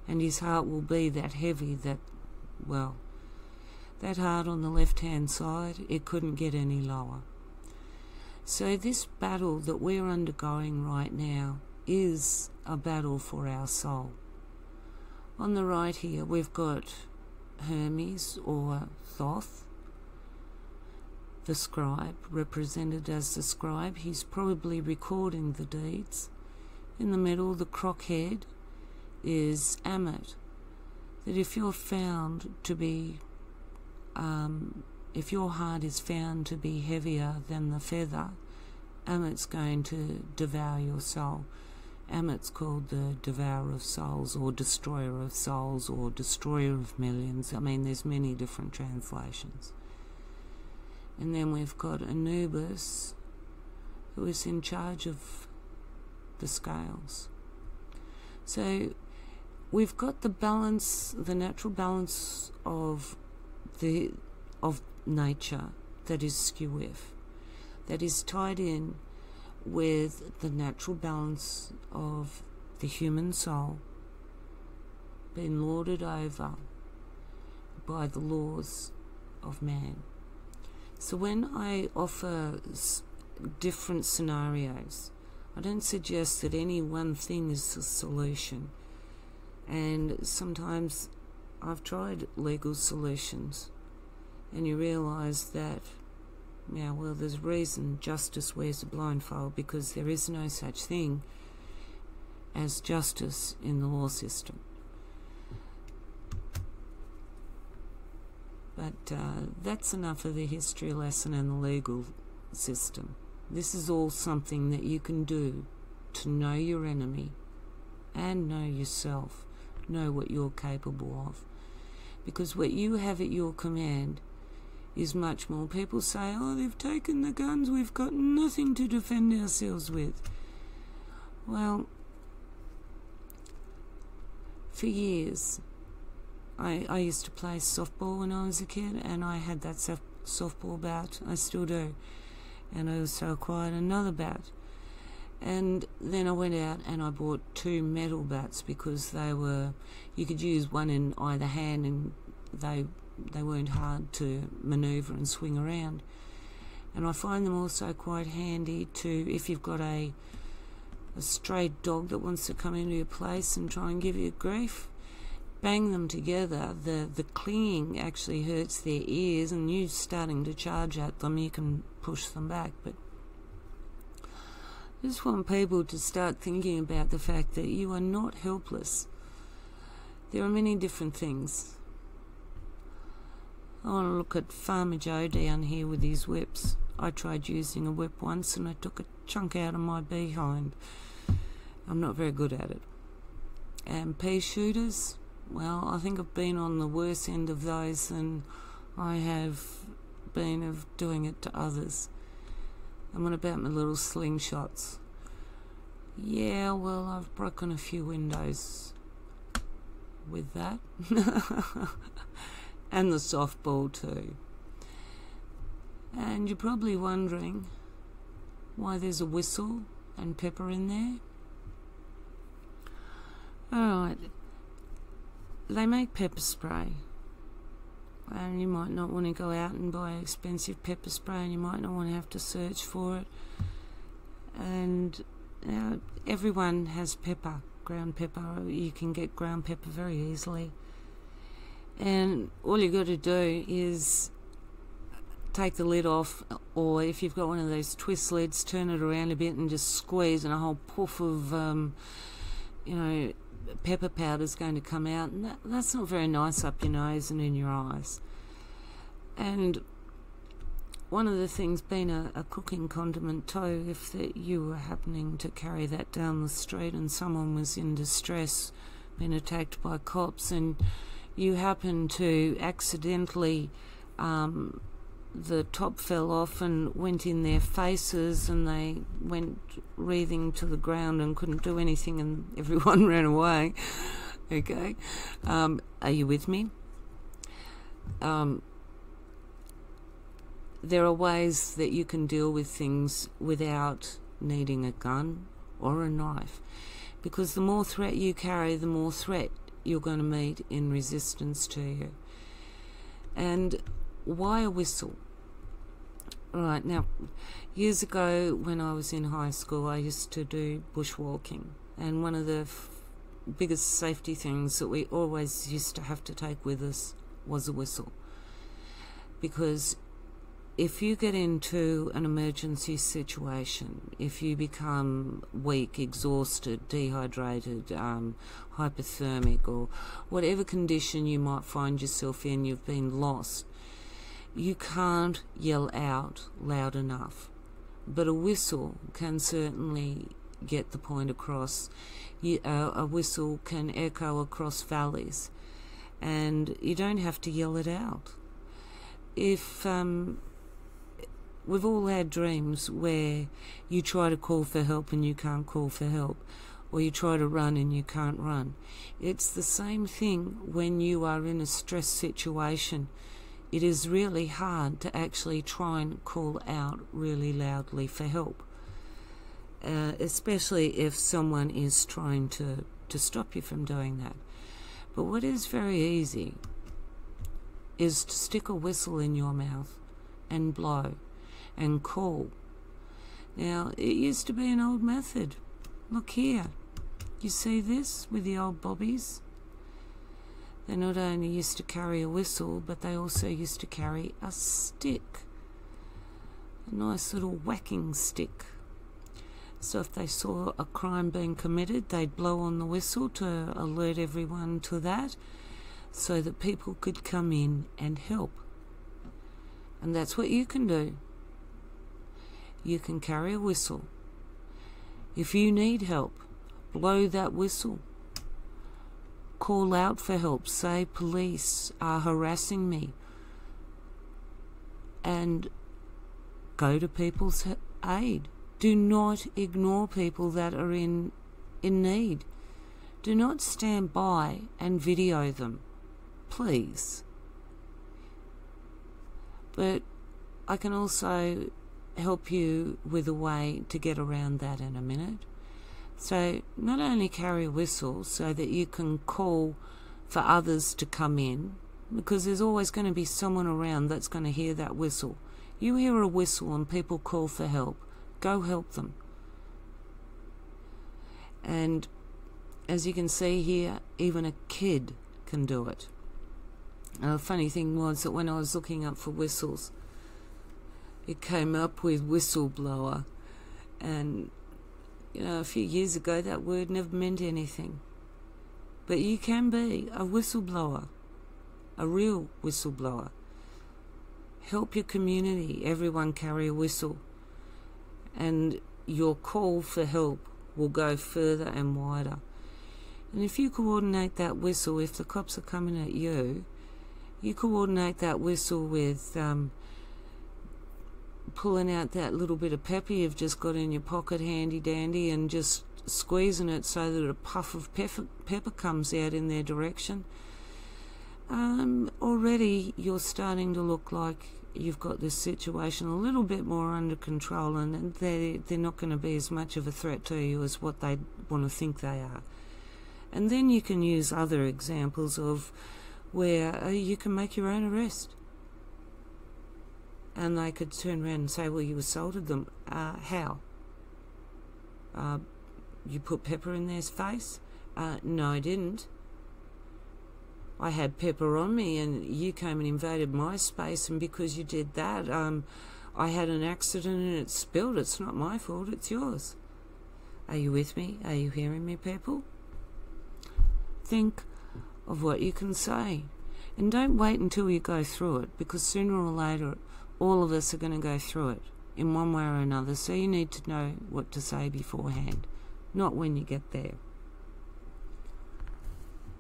and his heart will be that heavy that, well, that heart on the left hand side, it couldn't get any lower. So, this battle that we're undergoing right now is a battle for our soul. On the right here, we've got Hermes or Thoth, the scribe, represented as the scribe. He's probably recording the deeds. In the middle, the crockhead is Ammit. That if you're found to be um, if your heart is found to be heavier than the feather, Ammit's going to devour your soul. Ammit's called the devourer of souls or destroyer of souls or destroyer of millions. I mean, there's many different translations. And then we've got Anubis, who is in charge of the scales. So we've got the balance, the natural balance of the of nature that is skew skewif, that is tied in with the natural balance of the human soul being lorded over by the laws of man. So when I offer different scenarios, I don't suggest that any one thing is the solution. And sometimes I've tried legal solutions, and you realise that, yeah, well, there's reason justice wears a blindfold because there is no such thing as justice in the law system. But uh, that's enough of the history lesson and the legal system. This is all something that you can do to know your enemy and know yourself, know what you're capable of because what you have at your command is much more. People say, oh, they've taken the guns, we've got nothing to defend ourselves with. Well, for years, I, I used to play softball when I was a kid, and I had that soft, softball bat. I still do. And I also acquired another bat. And then I went out and I bought two metal bats because they were, you could use one in either hand and they they weren't hard to manoeuvre and swing around. And I find them also quite handy to if you've got a a stray dog that wants to come into your place and try and give you grief. Bang them together. The the clinging actually hurts their ears, and you starting to charge at them, you can push them back. But I just want people to start thinking about the fact that you are not helpless. There are many different things. I look at Farmer Joe down here with his whips. I tried using a whip once and I took a chunk out of my behind. I'm not very good at it. And pea shooters, well, I think I've been on the worse end of those than I have been of doing it to others. And what about my little slingshots. Yeah, well, I've broken a few windows with that. [laughs] and the softball too. And you're probably wondering why there's a whistle and pepper in there. Alright, they make pepper spray. And you might not want to go out and buy expensive pepper spray and you might not want to have to search for it. And everyone has pepper ground pepper. You can get ground pepper very easily and all you've got to do is take the lid off or if you've got one of those twist lids turn it around a bit and just squeeze and a whole puff of um, you know pepper powder is going to come out, and that, that's not very nice up your nose and in your eyes. And one of the things being a, a cooking condiment too, if you were happening to carry that down the street and someone was in distress, been attacked by cops, and you happen to accidentally um, the top fell off and went in their faces, and they went wreathing to the ground and couldn't do anything, and [laughs] everyone ran away. Okay, um, are you with me? Um, there are ways that you can deal with things without needing a gun or a knife, because the more threat you carry, the more threat you're going to meet in resistance to you. And why a whistle? Right now, years ago when I was in high school, I used to do bushwalking, and one of the biggest safety things that we always used to have to take with us was a whistle. Because if you get into an emergency situation, if you become weak, exhausted, dehydrated, um, hypothermic, or whatever condition you might find yourself in, you've been lost, you can't yell out loud enough. But a whistle can certainly get the point across. You, uh, a whistle can echo across valleys, and you don't have to yell it out. If um, we've all had dreams where you try to call for help and you can't call for help, or you try to run and you can't run. It's the same thing when you are in a stress situation. It is really hard to actually try and call out really loudly for help, uh, especially if someone is trying to, to stop you from doing that. But what is very easy is to stick a whistle in your mouth and blow and call. Now, it used to be an old method. Look here. You see this with the old bobbies? They not only used to carry a whistle, but they also used to carry a stick. A nice little whacking stick. So if they saw a crime being committed, they'd blow on the whistle to alert everyone to that so that people could come in and help. And that's what you can do you can carry a whistle. If you need help, blow that whistle. Call out for help. Say, police are harassing me. And go to people's aid. Do not ignore people that are in, in need. Do not stand by and video them. Please. But I can also help you with a way to get around that in a minute. So, not only carry a whistle so that you can call for others to come in, because there's always going to be someone around that's going to hear that whistle. You hear a whistle and people call for help, go help them. And as you can see here, even a kid can do it. The funny thing was that when I was looking up for whistles, it came up with whistleblower. And, you know, a few years ago that word never meant anything. But you can be a whistleblower, a real whistleblower. Help your community, everyone carry a whistle. And your call for help will go further and wider. And if you coordinate that whistle, if the cops are coming at you, you coordinate that whistle with um, pulling out that little bit of pepper you've just got in your pocket handy dandy and just squeezing it so that a puff of pepper, pepper comes out in their direction. Um, already you're starting to look like you've got this situation a little bit more under control and they they're not going to be as much of a threat to you as what they want to think they are. And then you can use other examples of where uh, you can make your own arrest and they could turn around and say, well, you assaulted them. Uh, how? Uh, you put pepper in their face? Uh, no, I didn't. I had pepper on me, and you came and invaded my space, and because you did that, um, I had an accident and it spilled. It's not my fault, it's yours. Are you with me? Are you hearing me, people? Think of what you can say. And don't wait until you go through it, because sooner or later all of us are going to go through it in one way or another, so you need to know what to say beforehand, not when you get there.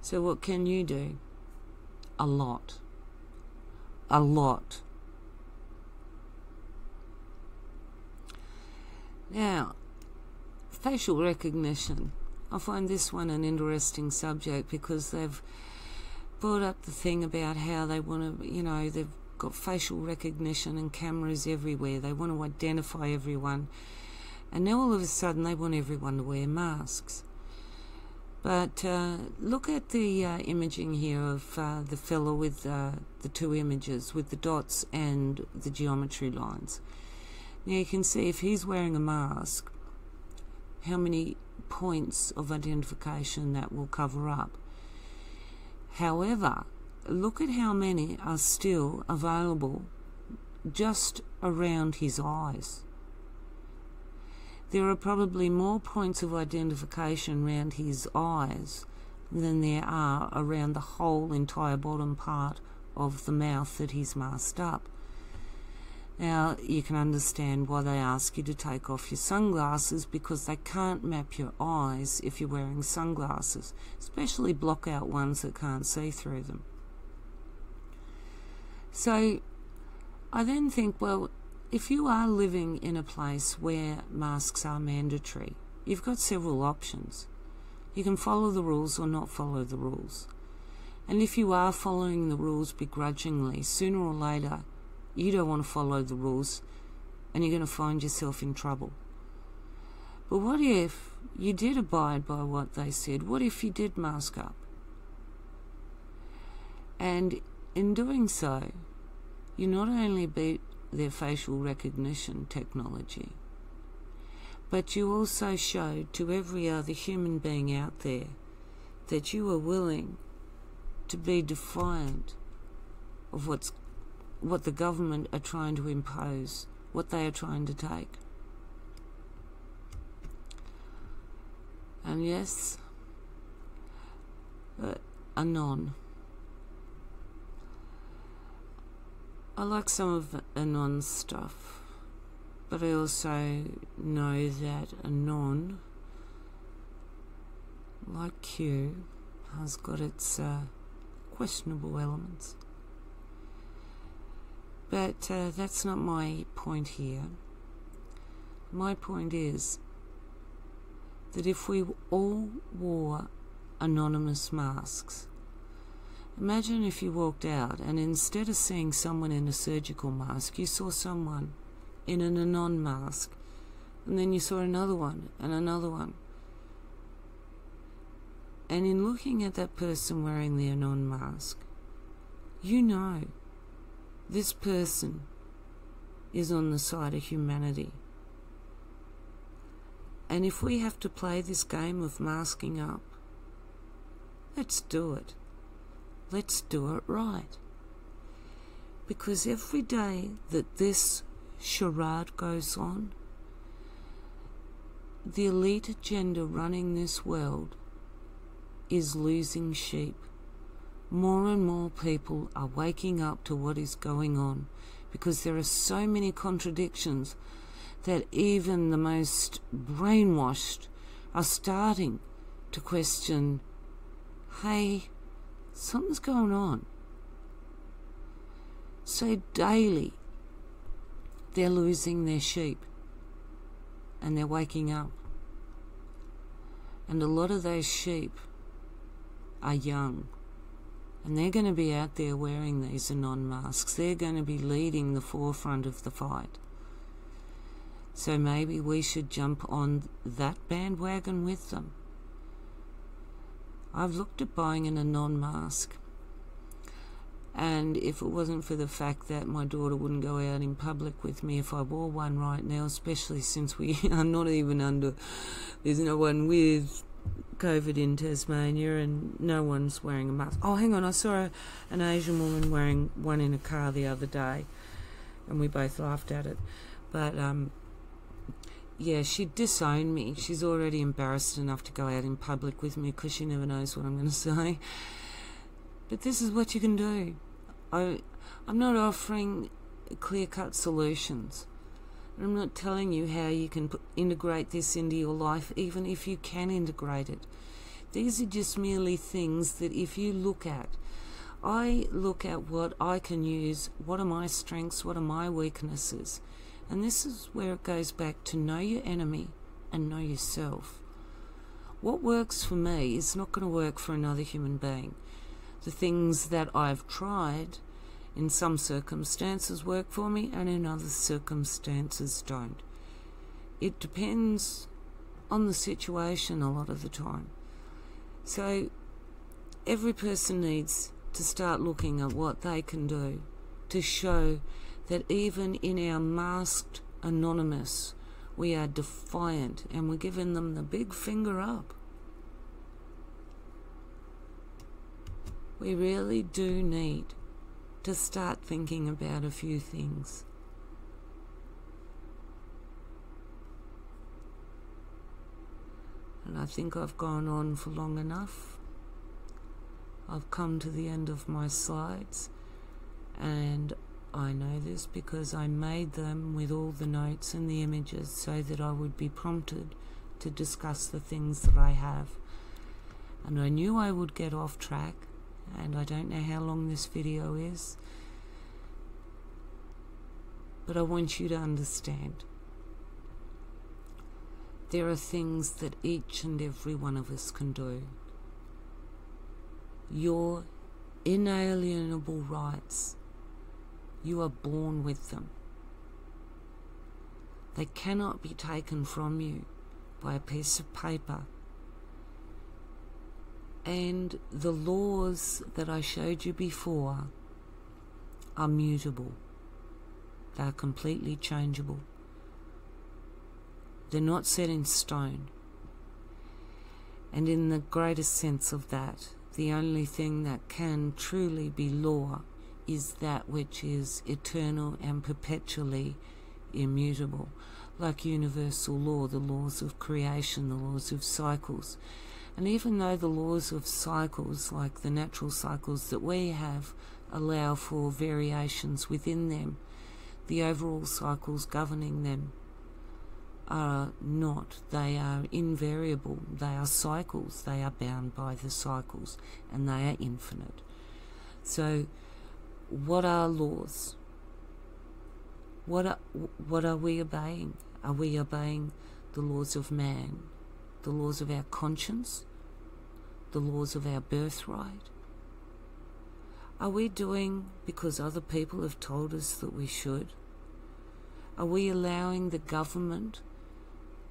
So, what can you do? A lot. A lot. Now, facial recognition. I find this one an interesting subject because they've brought up the thing about how they want to, you know, they've got facial recognition and cameras everywhere. They want to identify everyone. And now all of a sudden they want everyone to wear masks. But uh, look at the uh, imaging here of uh, the fellow with uh, the two images, with the dots and the geometry lines. Now you can see if he's wearing a mask, how many points of identification that will cover up. However, look at how many are still available just around his eyes. There are probably more points of identification around his eyes than there are around the whole entire bottom part of the mouth that he's masked up. Now, you can understand why they ask you to take off your sunglasses because they can't map your eyes if you're wearing sunglasses, especially block out ones that can't see through them. So, I then think, well, if you are living in a place where masks are mandatory, you've got several options. You can follow the rules or not follow the rules. And if you are following the rules begrudgingly, sooner or later, you don't want to follow the rules and you're going to find yourself in trouble. But what if you did abide by what they said? What if you did mask up? And in doing so, you not only beat their facial recognition technology, but you also showed to every other human being out there that you are willing to be defiant of what's what the government are trying to impose, what they are trying to take. And yes, uh, Anon. I like some of Anon's stuff, but I also know that Anon, like Q, has got its uh, questionable elements. But uh, that's not my point here. My point is that if we all wore anonymous masks, imagine if you walked out and instead of seeing someone in a surgical mask, you saw someone in an anon mask, and then you saw another one and another one. And in looking at that person wearing the anon mask, you know this person is on the side of humanity. And if we have to play this game of masking up, let's do it. Let's do it right. Because every day that this charade goes on, the elite agenda running this world is losing sheep more and more people are waking up to what is going on because there are so many contradictions that even the most brainwashed are starting to question hey, something's going on. So daily they're losing their sheep and they're waking up. And a lot of those sheep are young. And they're going to be out there wearing these anon masks. They're going to be leading the forefront of the fight. So maybe we should jump on that bandwagon with them. I've looked at buying an anon mask. And if it wasn't for the fact that my daughter wouldn't go out in public with me if I wore one right now, especially since we [laughs] are not even under, there's no one with COVID in Tasmania and no one's wearing a mask. Oh, hang on, I saw a, an Asian woman wearing one in a car the other day and we both laughed at it. But, um, yeah, she disowned me. She's already embarrassed enough to go out in public with me because she never knows what I'm going [laughs] to say. But this is what you can do. I, I'm not offering clear cut solutions. I'm not telling you how you can put, integrate this into your life, even if you can integrate it. These are just merely things that if you look at, I look at what I can use, what are my strengths, what are my weaknesses, And this is where it goes back to know your enemy and know yourself. What works for me is not going to work for another human being. The things that I've tried in some circumstances work for me and in other circumstances don't. It depends on the situation a lot of the time. So every person needs to start looking at what they can do to show that even in our masked anonymous, we are defiant and we're giving them the big finger up. We really do need to start thinking about a few things. And I think I've gone on for long enough. I've come to the end of my slides, and I know this because I made them with all the notes and the images so that I would be prompted to discuss the things that I have. And I knew I would get off track, and I don't know how long this video is, but I want you to understand. There are things that each and every one of us can do your inalienable rights. You are born with them. They cannot be taken from you by a piece of paper. And the laws that I showed you before are mutable. They are completely changeable. They're not set in stone. And in the greatest sense of that, the only thing that can truly be law is that which is eternal and perpetually immutable, like universal law, the laws of creation, the laws of cycles. And even though the laws of cycles, like the natural cycles that we have, allow for variations within them, the overall cycles governing them are not. They are invariable. They are cycles. They are bound by the cycles and they are infinite. So, what are laws? What are, what are we obeying? Are we obeying the laws of man, the laws of our conscience, the laws of our birthright? Are we doing because other people have told us that we should? Are we allowing the government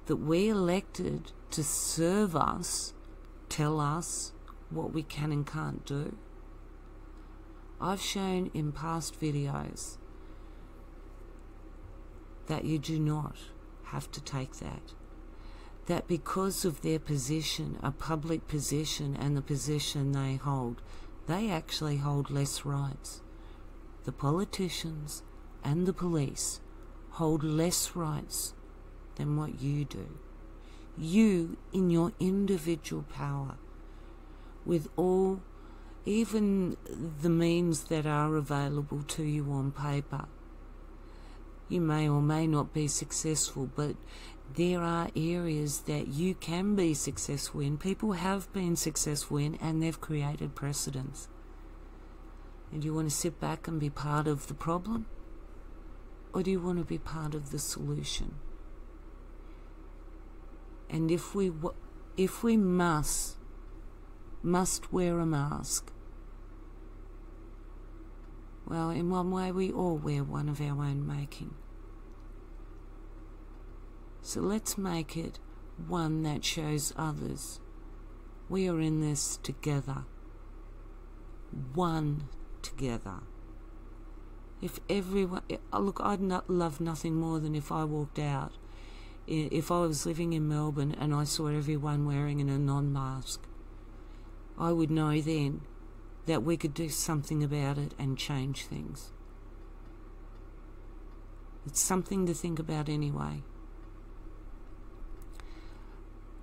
that we elected to serve us tell us what we can and can't do. I've shown in past videos that you do not have to take that. That because of their position, a public position, and the position they hold, they actually hold less rights. The politicians and the police hold less rights than what you do. You, in your individual power, with all, even the means that are available to you on paper. You may or may not be successful, but there are areas that you can be successful in. People have been successful in, and they've created precedents. And do you want to sit back and be part of the problem? Or do you want to be part of the solution? And if we if we must must wear a mask, well, in one way we all wear one of our own making. So let's make it one that shows others we are in this together. One together. If everyone, uh, look, I'd not love nothing more than if I walked out if I was living in Melbourne and I saw everyone wearing a non mask, I would know then that we could do something about it and change things. It's something to think about anyway.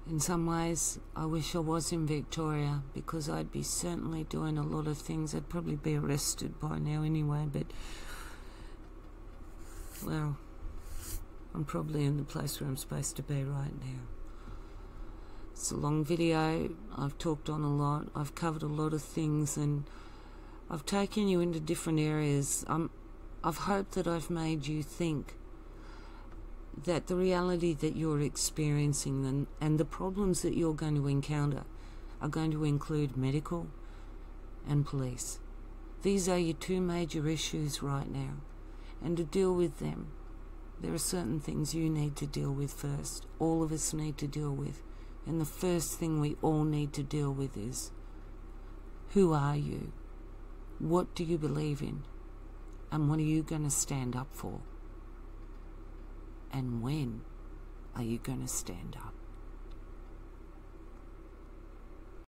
In some ways, I wish I was in Victoria because I'd be certainly doing a lot of things. I'd probably be arrested by now anyway, but well. I'm probably in the place where I'm supposed to be right now. It's a long video. I've talked on a lot. I've covered a lot of things and I've taken you into different areas. I'm, I've hoped that I've made you think that the reality that you're experiencing and, and the problems that you're going to encounter are going to include medical and police. These are your two major issues right now. And to deal with them, there are certain things you need to deal with first. All of us need to deal with. And the first thing we all need to deal with is who are you? What do you believe in? And what are you going to stand up for? And when are you going to stand up?